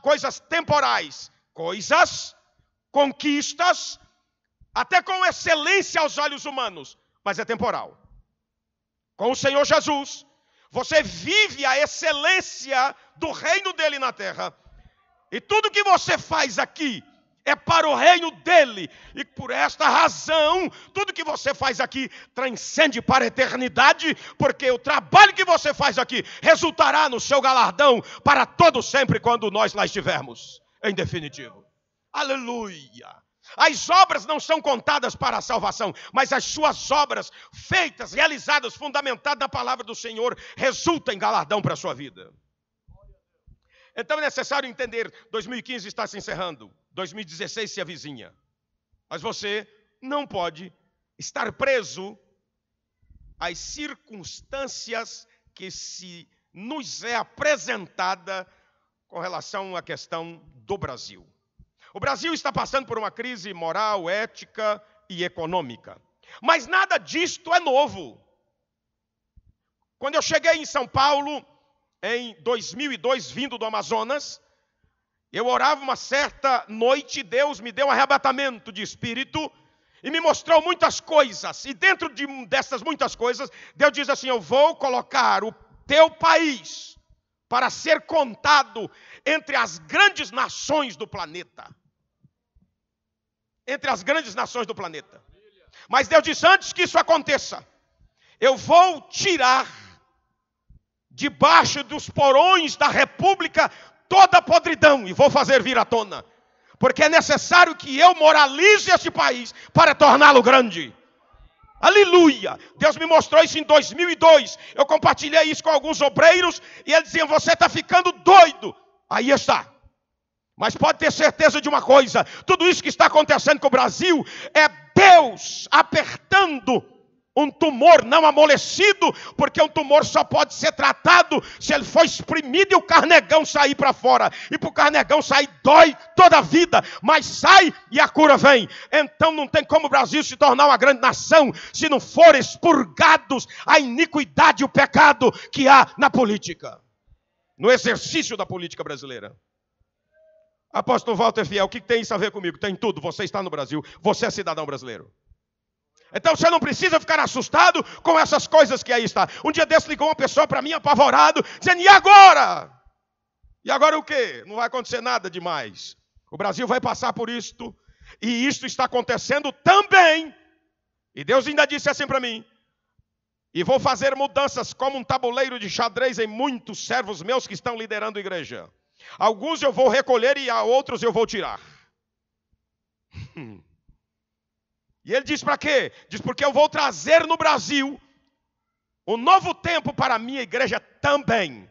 coisas temporais, coisas, conquistas, até com excelência aos olhos humanos, mas é temporal. Com o Senhor Jesus, você vive a excelência do reino dele na terra. E tudo que você faz aqui é para o reino dele. E por esta razão, tudo que você faz aqui transcende para a eternidade, porque o trabalho que você faz aqui resultará no seu galardão para todo sempre quando nós lá estivermos. Em definitivo. Aleluia. As obras não são contadas para a salvação, mas as suas obras, feitas, realizadas, fundamentadas na palavra do Senhor, resultam em galardão para a sua vida. Então é necessário entender: 2015 está se encerrando, 2016 se avizinha. Mas você não pode estar preso às circunstâncias que se nos é apresentada com relação à questão do Brasil. O Brasil está passando por uma crise moral, ética e econômica. Mas nada disto é novo. Quando eu cheguei em São Paulo, em 2002, vindo do Amazonas, eu orava uma certa noite, Deus me deu um arrebatamento de espírito e me mostrou muitas coisas. E dentro de dessas muitas coisas, Deus diz assim: Eu vou colocar o teu país para ser contado entre as grandes nações do planeta entre as grandes nações do planeta. Mas Deus disse: antes que isso aconteça, eu vou tirar debaixo dos porões da república toda a podridão e vou fazer vir à tona. Porque é necessário que eu moralize este país para torná-lo grande. Aleluia! Deus me mostrou isso em 2002. Eu compartilhei isso com alguns obreiros e eles diziam: Você está ficando doido. Aí está. Mas pode ter certeza de uma coisa: tudo isso que está acontecendo com o Brasil é Deus apertando um tumor não amolecido, porque um tumor só pode ser tratado se ele for exprimido e o carnegão sair para fora. E para o carnegão sair dói toda a vida, mas sai e a cura vem. Então não tem como o Brasil se tornar uma grande nação se não for expurgados a iniquidade e o pecado que há na política, no exercício da política brasileira. Apóstolo Walter Fiel, o que tem isso a ver comigo? Tem tudo. Você está no Brasil, você é cidadão brasileiro. Então você não precisa ficar assustado com essas coisas que aí está. Um dia desse ligou uma pessoa para mim apavorado, dizendo: "E agora? E agora o quê? Não vai acontecer nada demais. O Brasil vai passar por isto, e isto está acontecendo também. E Deus ainda disse assim para mim: e vou fazer mudanças como um tabuleiro de xadrez em muitos servos meus que estão liderando a igreja. Alguns eu vou recolher e a outros eu vou tirar. E ele diz para quê? Diz porque eu vou trazer no Brasil um novo tempo para a minha igreja também.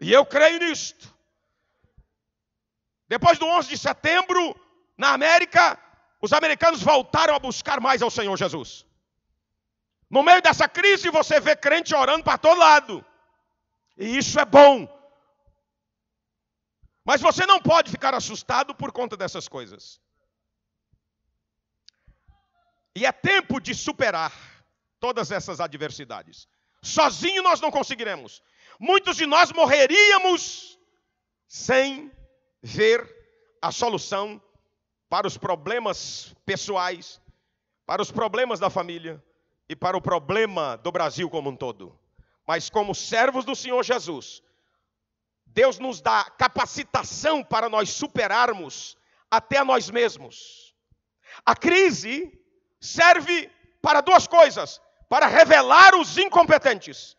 E eu creio nisto. Depois do 11 de setembro, na América, os americanos voltaram a buscar mais ao Senhor Jesus. No meio dessa crise, você vê crente orando para todo lado. E isso é bom. Mas você não pode ficar assustado por conta dessas coisas. E é tempo de superar todas essas adversidades. Sozinho nós não conseguiremos. Muitos de nós morreríamos sem ver a solução para os problemas pessoais, para os problemas da família e para o problema do Brasil como um todo. Mas como servos do Senhor Jesus, Deus nos dá capacitação para nós superarmos até a nós mesmos. A crise serve para duas coisas: para revelar os incompetentes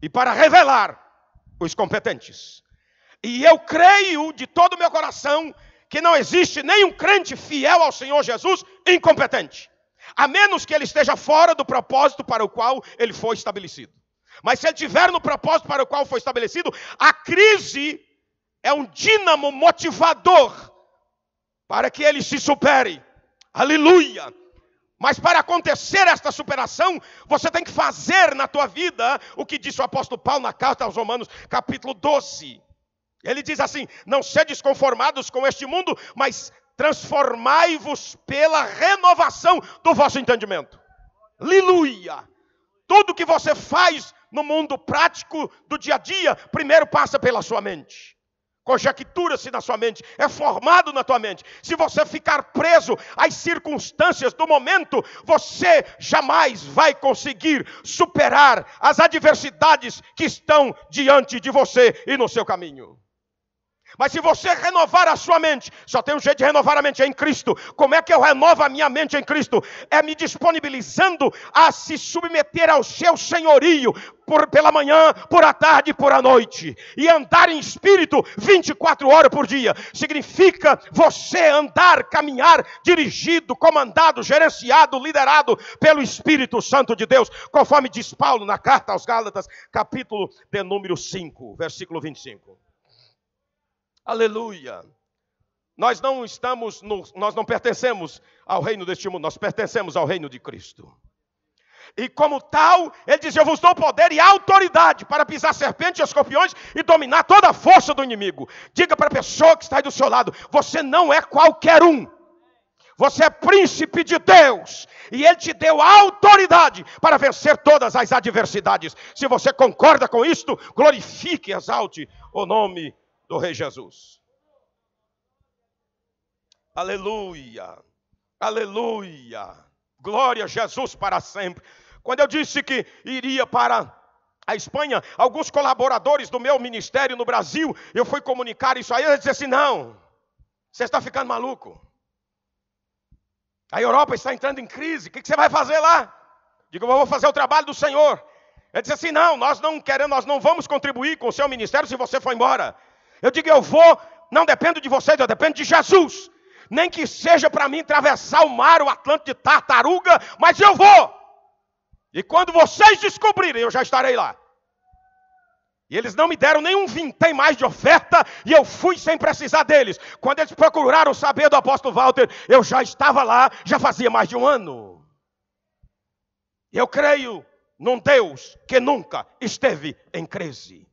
e para revelar os competentes. E eu creio de todo o meu coração que não existe nenhum crente fiel ao Senhor Jesus incompetente, a menos que ele esteja fora do propósito para o qual ele foi estabelecido. Mas se ele estiver no propósito para o qual foi estabelecido, a crise é um dínamo motivador para que ele se supere. Aleluia! Mas para acontecer esta superação, você tem que fazer na tua vida o que disse o apóstolo Paulo na carta aos Romanos, capítulo 12. Ele diz assim: Não sedes conformados com este mundo, mas transformai-vos pela renovação do vosso entendimento. Aleluia! Tudo que você faz no mundo prático do dia a dia, primeiro passa pela sua mente conjectura-se na sua mente, é formado na tua mente. Se você ficar preso às circunstâncias do momento, você jamais vai conseguir superar as adversidades que estão diante de você e no seu caminho. Mas se você renovar a sua mente, só tem um jeito de renovar a mente, é em Cristo. Como é que eu renovo a minha mente em Cristo? É me disponibilizando a se submeter ao seu senhorio, por, pela manhã, por a tarde e por a noite. E andar em espírito 24 horas por dia. Significa você andar, caminhar, dirigido, comandado, gerenciado, liderado pelo Espírito Santo de Deus, conforme diz Paulo na carta aos Gálatas, capítulo de número 5, versículo 25. Aleluia. Nós não estamos, no, nós não pertencemos ao reino deste mundo, nós pertencemos ao reino de Cristo. E como tal, ele diz: Eu vos dou poder e autoridade para pisar serpentes e escorpiões e dominar toda a força do inimigo. Diga para a pessoa que está aí do seu lado: Você não é qualquer um. Você é príncipe de Deus. E Ele te deu autoridade para vencer todas as adversidades. Se você concorda com isto, glorifique e exalte o nome do Rei Jesus. Aleluia, aleluia, glória a Jesus para sempre. Quando eu disse que iria para a Espanha, alguns colaboradores do meu ministério no Brasil, eu fui comunicar isso aí, eles disseram assim: não, você está ficando maluco. A Europa está entrando em crise, o que você vai fazer lá? Digo, eu vou fazer o trabalho do Senhor. Ele disse assim: não, nós não queremos, nós não vamos contribuir com o seu ministério se você for embora. Eu digo, eu vou, não dependo de vocês, eu dependo de Jesus. Nem que seja para mim atravessar o mar, o Atlântico de tartaruga, mas eu vou. E quando vocês descobrirem, eu já estarei lá. E eles não me deram nenhum vintém mais de oferta, e eu fui sem precisar deles. Quando eles procuraram saber do apóstolo Walter, eu já estava lá, já fazia mais de um ano. Eu creio num Deus que nunca esteve em crise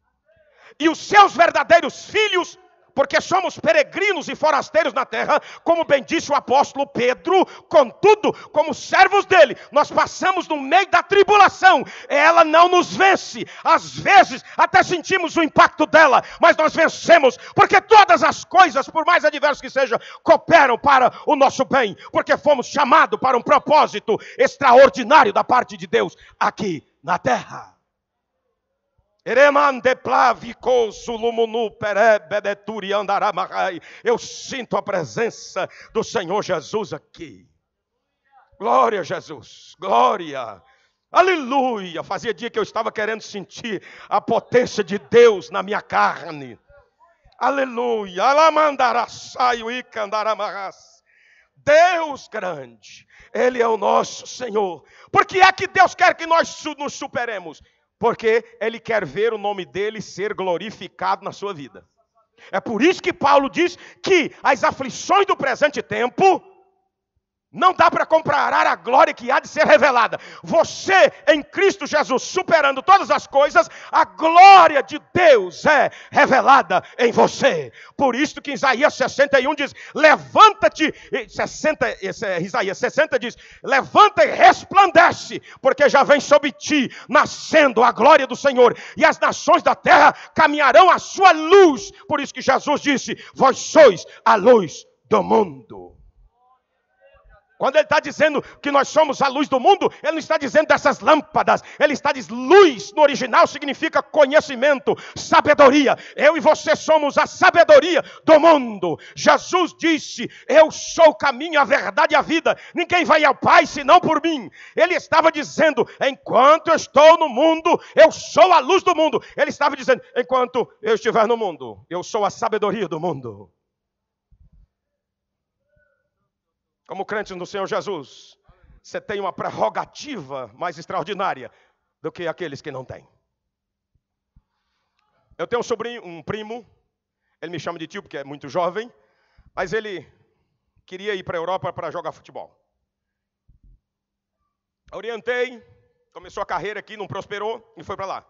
e os seus verdadeiros filhos porque somos peregrinos e forasteiros na terra, como bem disse o apóstolo Pedro, contudo, como servos dele, nós passamos no meio da tribulação, ela não nos vence, às vezes até sentimos o impacto dela, mas nós vencemos, porque todas as coisas, por mais adversas que sejam, cooperam para o nosso bem, porque fomos chamados para um propósito extraordinário da parte de Deus aqui na terra. Eu sinto a presença do Senhor Jesus aqui. Glória a Jesus, glória. Aleluia! Fazia dia que eu estava querendo sentir a potência de Deus na minha carne. Aleluia! Deus grande, Ele é o nosso Senhor. Por que é que Deus quer que nós nos superemos? Porque ele quer ver o nome dele ser glorificado na sua vida. É por isso que Paulo diz que as aflições do presente tempo não dá para comparar a glória que há de ser revelada. Você em Cristo Jesus, superando todas as coisas, a glória de Deus é revelada em você. Por isso que Isaías 61 diz: Levanta-te, 60, é Isaías 60 diz: Levanta e resplandece, porque já vem sobre ti nascendo a glória do Senhor, e as nações da terra caminharão à sua luz. Por isso que Jesus disse: Vós sois a luz do mundo. Quando ele está dizendo que nós somos a luz do mundo, ele não está dizendo dessas lâmpadas, ele está dizendo luz no original significa conhecimento, sabedoria. Eu e você somos a sabedoria do mundo. Jesus disse: Eu sou o caminho, a verdade e a vida. Ninguém vai ao Pai senão por mim. Ele estava dizendo: Enquanto eu estou no mundo, eu sou a luz do mundo. Ele estava dizendo: Enquanto eu estiver no mundo, eu sou a sabedoria do mundo. Como crente no Senhor Jesus, você tem uma prerrogativa mais extraordinária do que aqueles que não têm. Eu tenho um sobrinho, um primo, ele me chama de tio porque é muito jovem, mas ele queria ir para a Europa para jogar futebol. Orientei, começou a carreira aqui, não prosperou e foi para lá.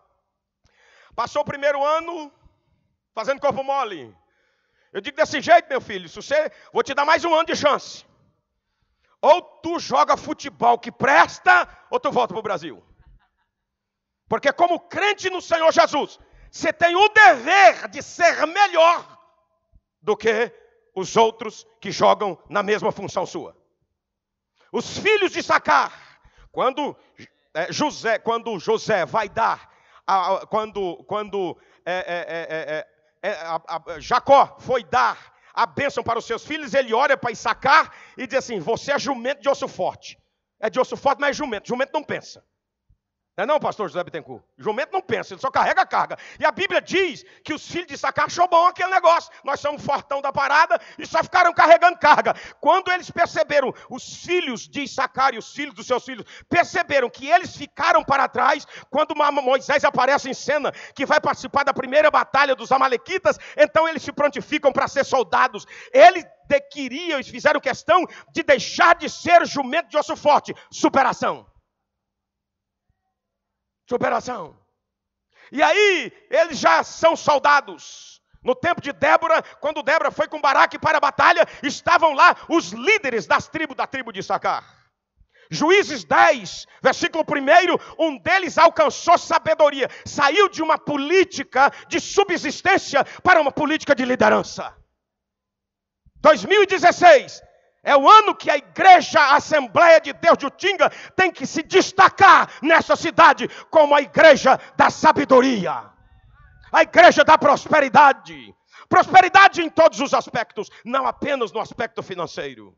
Passou o primeiro ano fazendo corpo mole. Eu digo desse jeito, meu filho, se você, vou te dar mais um ano de chance. Ou tu joga futebol que presta, ou tu volta para o Brasil. Porque, como crente no Senhor Jesus, você tem o dever de ser melhor do que os outros que jogam na mesma função sua. Os filhos de Sacar, quando é, José, quando José vai dar, a, a, quando, quando é, é, a, Jacó foi dar a bênção para os seus filhos, ele olha para Issacar e diz assim: Você é jumento de osso forte. É de osso forte, mas é jumento. Jumento não pensa. Não é não, pastor José Bittencourt? Jumento não pensa, ele só carrega a carga. E a Bíblia diz que os filhos de Issacar achou bom aquele negócio. Nós somos fortão da parada e só ficaram carregando carga. Quando eles perceberam, os filhos de Issacar e os filhos dos seus filhos, perceberam que eles ficaram para trás, quando Moisés aparece em cena, que vai participar da primeira batalha dos Amalequitas, então eles se prontificam para ser soldados. Eles queriam, eles fizeram questão de deixar de ser jumento de osso forte. Superação superação. E aí, eles já são soldados. No tempo de Débora, quando Débora foi com Baraque para a batalha, estavam lá os líderes das tribos da tribo de Sacar. Juízes 10, versículo 1, um deles alcançou sabedoria, saiu de uma política de subsistência para uma política de liderança. 2016, é o ano que a igreja a Assembleia de Deus de Utinga tem que se destacar nessa cidade como a igreja da sabedoria, a igreja da prosperidade. Prosperidade em todos os aspectos, não apenas no aspecto financeiro.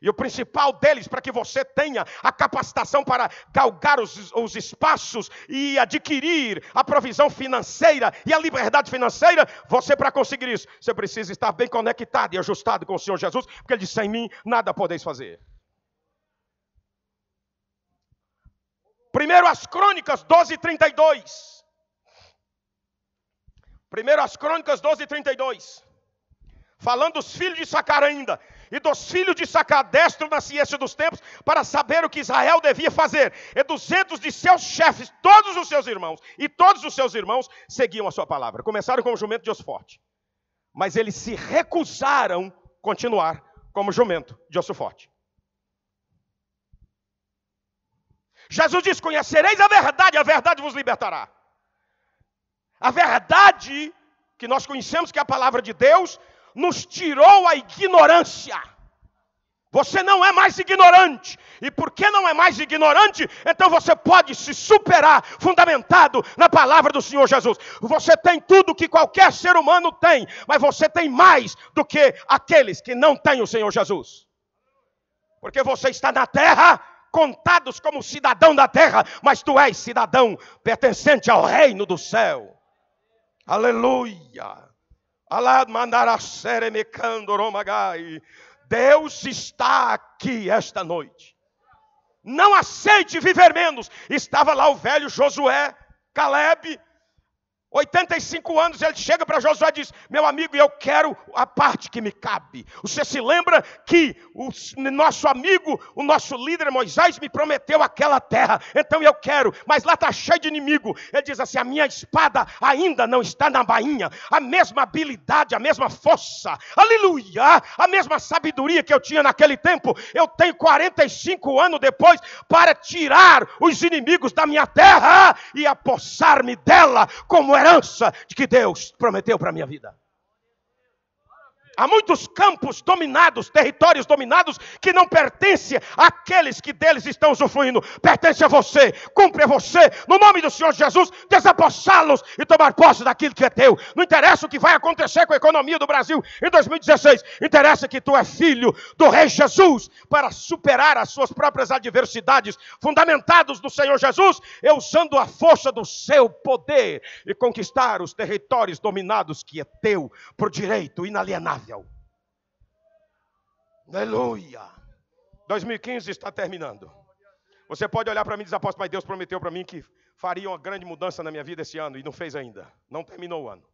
E o principal deles, para que você tenha a capacitação para galgar os, os, espaços e adquirir a provisão financeira e a liberdade financeira, você, para conseguir isso, você precisa estar bem conectado e ajustado com o Senhor Jesus, porque Ele disse: sem mim nada podeis fazer. Primeiro as Crônicas 12, 32. Primeiro as Crônicas 12, 32. Falando dos filhos de Sacar ainda e dos filhos de Sacar destro na ciência dos tempos, para saber o que Israel devia fazer. E duzentos de seus chefes, todos os seus irmãos, e todos os seus irmãos seguiam a sua palavra. Começaram como jumento de osso forte, mas eles se recusaram continuar como jumento de osso forte. Jesus diz: Conhecereis a verdade, a verdade vos libertará. A verdade que nós conhecemos, que é a palavra de Deus, nos tirou a ignorância. Você não é mais ignorante. E porque não é mais ignorante, então você pode se superar, fundamentado na palavra do Senhor Jesus. Você tem tudo que qualquer ser humano tem, mas você tem mais do que aqueles que não têm o Senhor Jesus. Porque você está na terra, contados como cidadão da terra, mas tu és cidadão pertencente ao reino do céu. Aleluia. Deus está aqui esta noite. Não aceite viver menos. Estava lá o velho Josué, Caleb, 85 anos, ele chega para Josué e diz: Meu amigo, eu quero a parte que me cabe. Você se lembra que o nosso amigo, o nosso líder Moisés, me prometeu aquela terra, então eu quero, mas lá está cheio de inimigo. Ele diz assim: A minha espada ainda não está na bainha, a mesma habilidade, a mesma força, aleluia, a mesma sabedoria que eu tinha naquele tempo, eu tenho 45 anos depois para tirar os inimigos da minha terra e apossar-me dela como era de que Deus prometeu para a minha vida. Há muitos campos dominados, territórios dominados, que não pertencem àqueles que deles estão usufruindo. Pertence a você, cumpre a você, no nome do Senhor Jesus, desapossá-los e tomar posse daquilo que é teu. Não interessa o que vai acontecer com a economia do Brasil em 2016, interessa que tu é filho do Rei Jesus para superar as suas próprias adversidades, fundamentados no Senhor Jesus, e usando a força do seu poder e conquistar os territórios dominados que é teu por direito inalienável. Aleluia. 2015 está terminando. Você pode olhar para mim e dizer, apóstolo, mas Deus prometeu para mim que faria uma grande mudança na minha vida esse ano e não fez ainda. Não terminou o ano.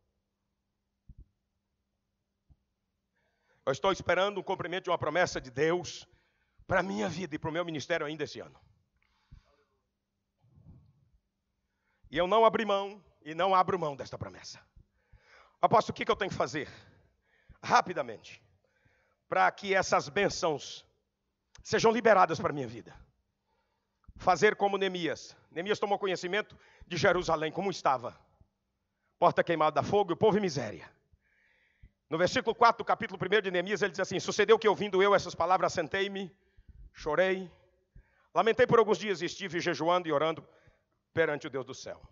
Eu estou esperando um cumprimento de uma promessa de Deus para a minha vida e para o meu ministério ainda esse ano. E eu não abri mão e não abro mão desta promessa. Apóstolo, o que, que eu tenho que fazer? Rapidamente, para que essas bênçãos sejam liberadas para a minha vida. Fazer como Neemias. Neemias tomou conhecimento de Jerusalém, como estava. Porta queimada fogo e o povo em miséria. No versículo 4 do capítulo 1 de Neemias, ele diz assim: Sucedeu que ouvindo eu essas palavras, sentei-me, chorei, lamentei por alguns dias e estive jejuando e orando perante o Deus do céu.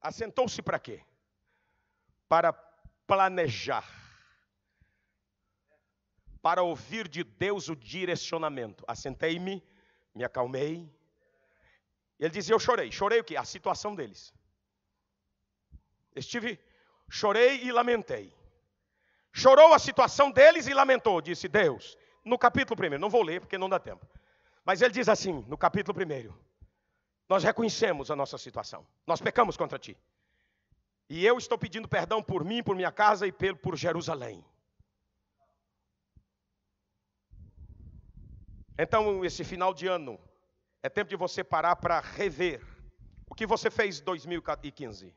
Assentou-se para quê? Para planejar, para ouvir de Deus o direcionamento. Assentei-me, me acalmei. Ele dizia: Eu chorei. Chorei o quê? A situação deles. Estive, chorei e lamentei. Chorou a situação deles e lamentou, disse Deus. No capítulo primeiro, não vou ler porque não dá tempo. Mas ele diz assim, no capítulo primeiro: Nós reconhecemos a nossa situação. Nós pecamos contra ti. E eu estou pedindo perdão por mim, por minha casa e por Jerusalém. Então, esse final de ano, é tempo de você parar para rever o que você fez em 2015.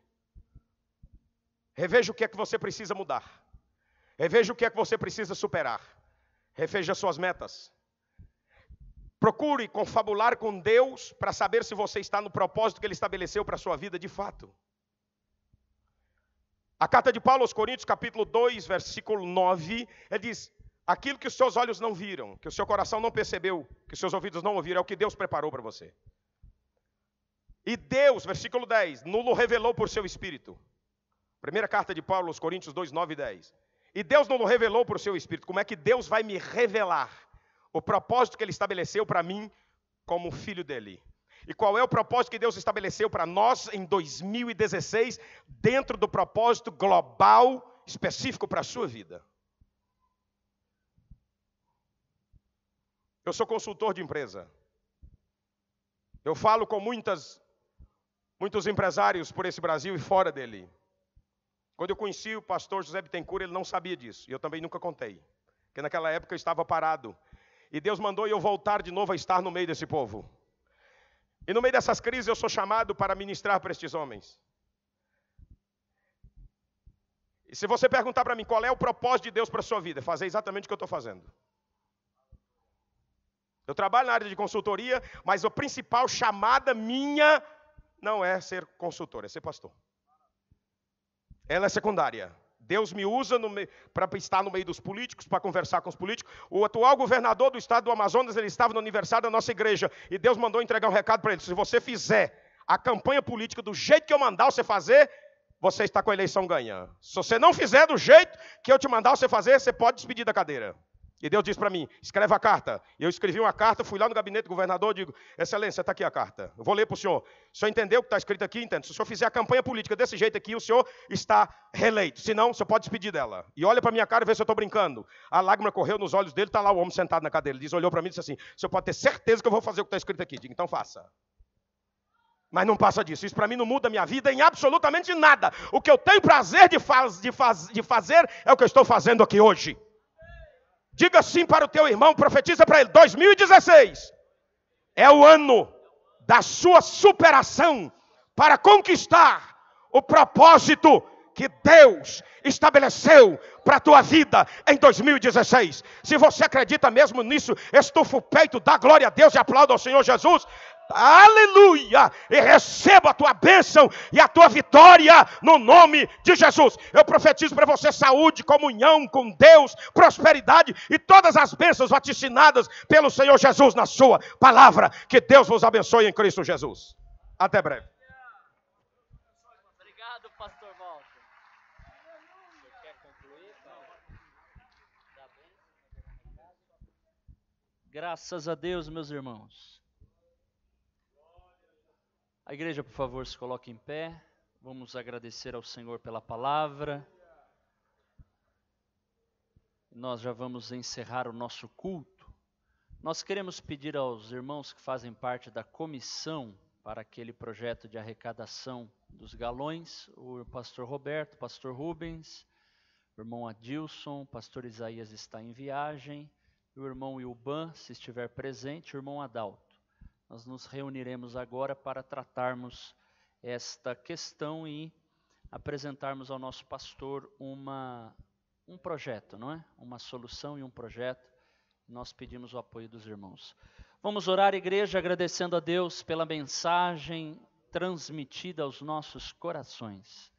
Reveja o que é que você precisa mudar. Reveja o que é que você precisa superar. Reveja suas metas. Procure confabular com Deus para saber se você está no propósito que Ele estabeleceu para a sua vida de fato. A carta de Paulo aos Coríntios, capítulo 2, versículo 9, ele diz: Aquilo que os seus olhos não viram, que o seu coração não percebeu, que os seus ouvidos não ouviram, é o que Deus preparou para você. E Deus, versículo 10, nulo revelou por seu espírito. Primeira carta de Paulo aos Coríntios 2, 9 e 10. E Deus não revelou por seu espírito. Como é que Deus vai me revelar o propósito que ele estabeleceu para mim como filho dele? E qual é o propósito que Deus estabeleceu para nós em 2016, dentro do propósito global específico para a sua vida? Eu sou consultor de empresa. Eu falo com muitas, muitos empresários por esse Brasil e fora dele. Quando eu conheci o pastor José Bittencourt, ele não sabia disso. E eu também nunca contei. Porque naquela época eu estava parado. E Deus mandou eu voltar de novo a estar no meio desse povo. E no meio dessas crises eu sou chamado para ministrar para estes homens. E se você perguntar para mim qual é o propósito de Deus para a sua vida, fazer exatamente o que eu estou fazendo. Eu trabalho na área de consultoria, mas a principal chamada minha não é ser consultor, é ser pastor. Ela é secundária. Deus me usa para estar no meio dos políticos, para conversar com os políticos. O atual governador do estado do Amazonas, ele estava no aniversário da nossa igreja e Deus mandou entregar um recado para ele: se você fizer a campanha política do jeito que eu mandar você fazer, você está com a eleição ganha. Se você não fizer do jeito que eu te mandar você fazer, você pode despedir da cadeira. E Deus disse para mim: escreve a carta. E eu escrevi uma carta, fui lá no gabinete do governador, digo: Excelência, está aqui a carta. Eu vou ler para o senhor. O senhor entendeu o que está escrito aqui? Entende? Se o senhor fizer a campanha política desse jeito aqui, o senhor está reeleito. Se não, o senhor pode despedir dela. E olha para minha cara e vê se eu estou brincando. A lágrima correu nos olhos dele, está lá o homem sentado na cadeira. Ele diz, olhou para mim e disse assim: o senhor pode ter certeza que eu vou fazer o que está escrito aqui. Digo, então faça. Mas não passa disso. Isso para mim não muda minha vida em absolutamente nada. O que eu tenho prazer de, faz, de, faz, de fazer é o que eu estou fazendo aqui hoje. Diga sim para o teu irmão, profetiza para ele: 2016 é o ano da sua superação para conquistar o propósito que Deus estabeleceu para a tua vida em 2016. Se você acredita mesmo nisso, estufa o peito, dá glória a Deus e aplauda ao Senhor Jesus. Aleluia! E receba a tua bênção e a tua vitória no nome de Jesus. Eu profetizo para você saúde, comunhão com Deus, prosperidade e todas as bênçãos vaticinadas pelo Senhor Jesus na sua palavra. Que Deus vos abençoe em Cristo Jesus. Até breve. Obrigado, pastor Walter. Você quer concluir, Graças a Deus, meus irmãos. A igreja, por favor, se coloque em pé. Vamos agradecer ao Senhor pela palavra. Nós já vamos encerrar o nosso culto. Nós queremos pedir aos irmãos que fazem parte da comissão para aquele projeto de arrecadação dos galões, o pastor Roberto, o pastor Rubens, o irmão Adilson, o pastor Isaías está em viagem, o irmão Ilban, se estiver presente, o irmão Adalto. Nós nos reuniremos agora para tratarmos esta questão e apresentarmos ao nosso pastor uma, um projeto, não é? Uma solução e um projeto. Nós pedimos o apoio dos irmãos. Vamos orar, igreja, agradecendo a Deus pela mensagem transmitida aos nossos corações.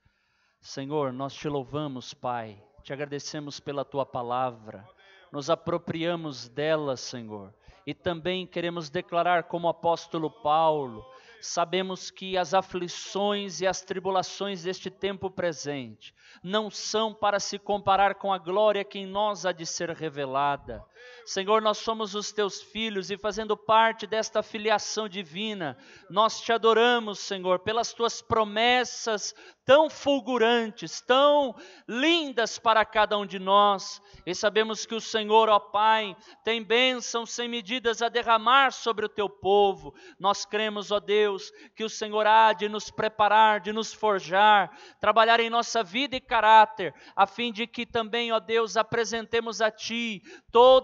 Senhor, nós te louvamos, Pai, te agradecemos pela tua palavra, nos apropriamos dela, Senhor e também queremos declarar, como apóstolo Paulo, sabemos que as aflições e as tribulações deste tempo presente não são para se comparar com a glória que em nós há de ser revelada. Senhor, nós somos os teus filhos e fazendo parte desta filiação divina, nós te adoramos, Senhor, pelas tuas promessas tão fulgurantes, tão lindas para cada um de nós. E sabemos que o Senhor, ó Pai, tem bênçãos sem medidas a derramar sobre o teu povo. Nós cremos, ó Deus, que o Senhor há de nos preparar, de nos forjar, trabalhar em nossa vida e caráter, a fim de que também, ó Deus, apresentemos a Ti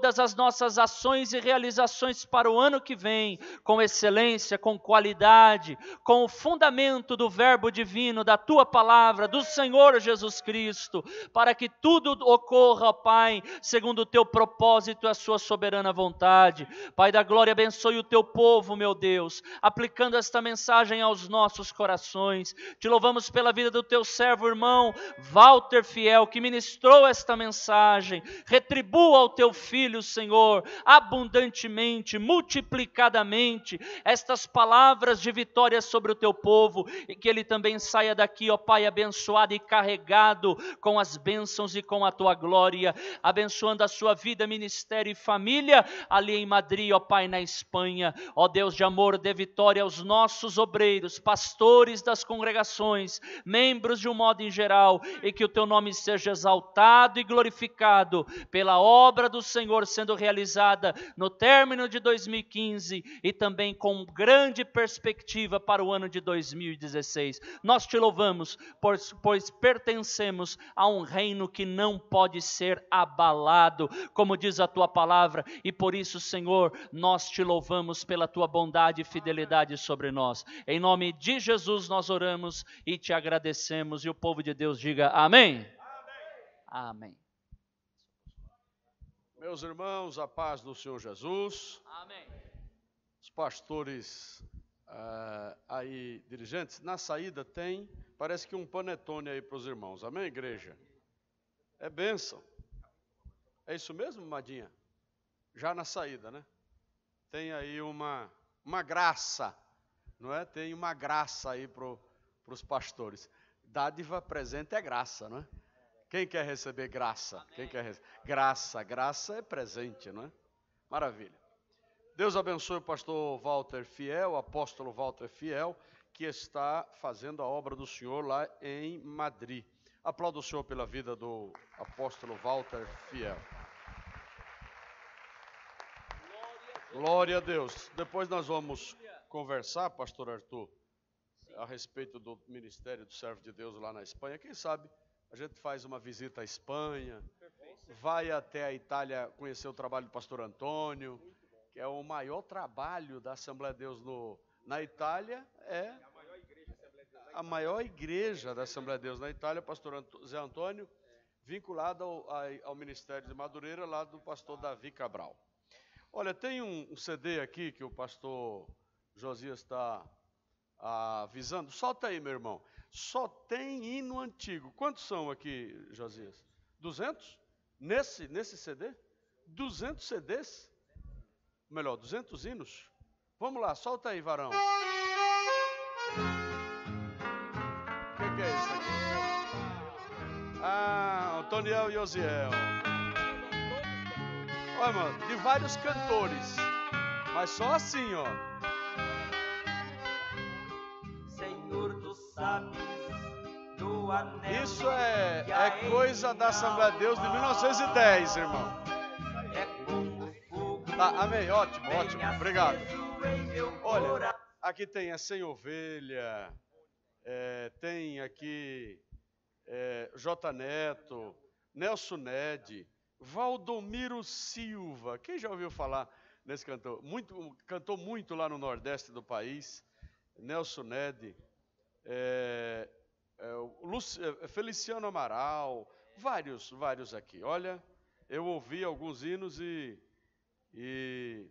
todas as nossas ações e realizações para o ano que vem, com excelência, com qualidade, com o fundamento do Verbo divino, da Tua palavra, do Senhor Jesus Cristo, para que tudo ocorra, Pai, segundo o Teu propósito e a Sua soberana vontade. Pai da glória, abençoe o Teu povo, meu Deus, aplicando esta mensagem aos nossos corações. Te louvamos pela vida do Teu servo, irmão Walter Fiel, que ministrou esta mensagem. Retribua ao Teu filho, Senhor Senhor, abundantemente, multiplicadamente, estas palavras de vitória sobre o teu povo, e que ele também saia daqui, ó Pai, abençoado e carregado com as bênçãos e com a tua glória, abençoando a sua vida, ministério e família ali em Madrid, ó Pai, na Espanha. Ó Deus de amor, dê vitória aos nossos obreiros, pastores das congregações, membros de um modo em geral, e que o teu nome seja exaltado e glorificado pela obra do Senhor sendo realizada no término de 2015 e também com grande perspectiva para o ano de 2016. Nós te louvamos, pois, pois pertencemos a um reino que não pode ser abalado, como diz a tua palavra, e por isso, Senhor, nós te louvamos pela tua bondade e fidelidade sobre nós. Em nome de Jesus nós oramos e te agradecemos, e o povo de Deus diga amém. Amém. amém. Meus irmãos, a paz do Senhor Jesus. Amém. Os pastores uh, aí, dirigentes, na saída tem, parece que um panetone aí para os irmãos. Amém, igreja? É bênção. É isso mesmo, Madinha? Já na saída, né? Tem aí uma, uma graça, não é? Tem uma graça aí para os pastores. Dádiva presente é graça, não é? Quem quer receber graça? Amém. Quem quer receber? Graça, graça é presente, não é? Maravilha. Deus abençoe o pastor Walter Fiel, o apóstolo Walter Fiel, que está fazendo a obra do Senhor lá em Madrid. Aplaudo o Senhor pela vida do apóstolo Walter Fiel. Glória a Deus. Depois nós vamos conversar, pastor Arthur, a respeito do ministério do servo de Deus lá na Espanha. Quem sabe a gente faz uma visita à Espanha, vai até a Itália conhecer o trabalho do pastor Antônio, que é o maior trabalho da Assembleia de Deus no, na Itália, é a maior igreja da Assembleia de Deus na Itália, pastor Zé Antônio, vinculado ao, ao Ministério de Madureira, lá do pastor Davi Cabral. Olha, tem um, um CD aqui que o pastor Josias está avisando. Solta aí, meu irmão. Só tem hino antigo. Quantos são aqui, Josias? 200? Nesse, nesse CD? 200 CDs? Melhor, 200 hinos? Vamos lá, solta aí, varão. O que, que é isso aqui? Ah, Antoniel e Osiel. Olha, mano, de vários cantores. Mas só assim, ó. Isso é, é coisa da Assembleia de Deus de 1910, irmão. Tá, amém, ótimo, ótimo, obrigado. Olha, aqui tem a Sem Ovelha, é, tem aqui é, J. Neto, Nelson Ned, Valdomiro Silva. Quem já ouviu falar nesse cantor? Muito, cantou muito lá no Nordeste do país. Nelson Ned, é, é, Luci- é, Feliciano Amaral, vários, vários aqui. Olha, eu ouvi alguns hinos e, e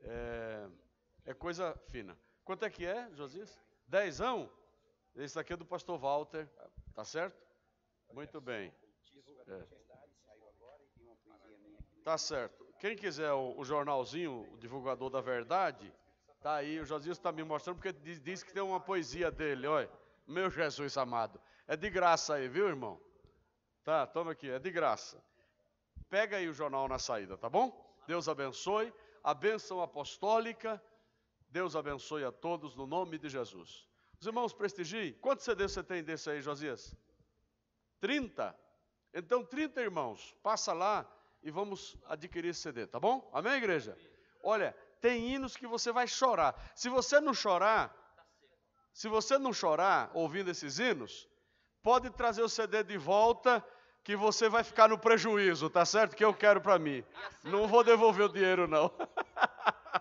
é, é coisa fina. Quanto é que é, Josias? Dezão? Esse aqui é do pastor Walter, tá certo? Muito bem. É. Tá certo. Quem quiser o, o jornalzinho, o divulgador da verdade, tá aí. O Josias está me mostrando porque diz, diz que tem uma poesia dele, olha. Meu Jesus amado. É de graça aí, viu, irmão? Tá, toma aqui, é de graça. Pega aí o jornal na saída, tá bom? Deus abençoe. A bênção apostólica. Deus abençoe a todos no nome de Jesus. Os irmãos prestigiem. Quantos CDs você tem desse aí, Josias? 30? Então, 30 irmãos. Passa lá e vamos adquirir esse CD, tá bom? Amém, igreja? Olha, tem hinos que você vai chorar. Se você não chorar, se você não chorar ouvindo esses hinos, pode trazer o CD de volta que você vai ficar no prejuízo, tá certo? Que eu quero para mim. Não vou devolver o dinheiro não.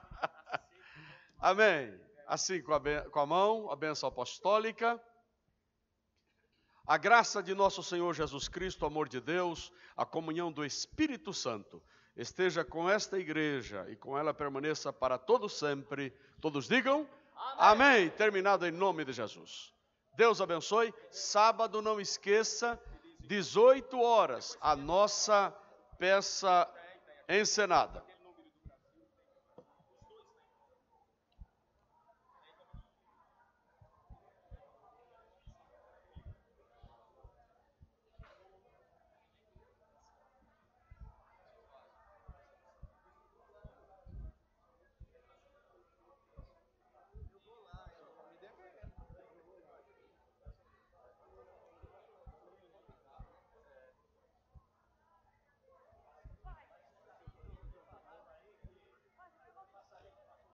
[laughs] Amém. Assim com a, com a mão, a bênção apostólica. A graça de nosso Senhor Jesus Cristo, o amor de Deus, a comunhão do Espírito Santo, esteja com esta igreja e com ela permaneça para todo sempre. Todos digam amém. Terminado em nome de Jesus. Deus abençoe. Sábado, não esqueça, 18 horas, a nossa peça encenada.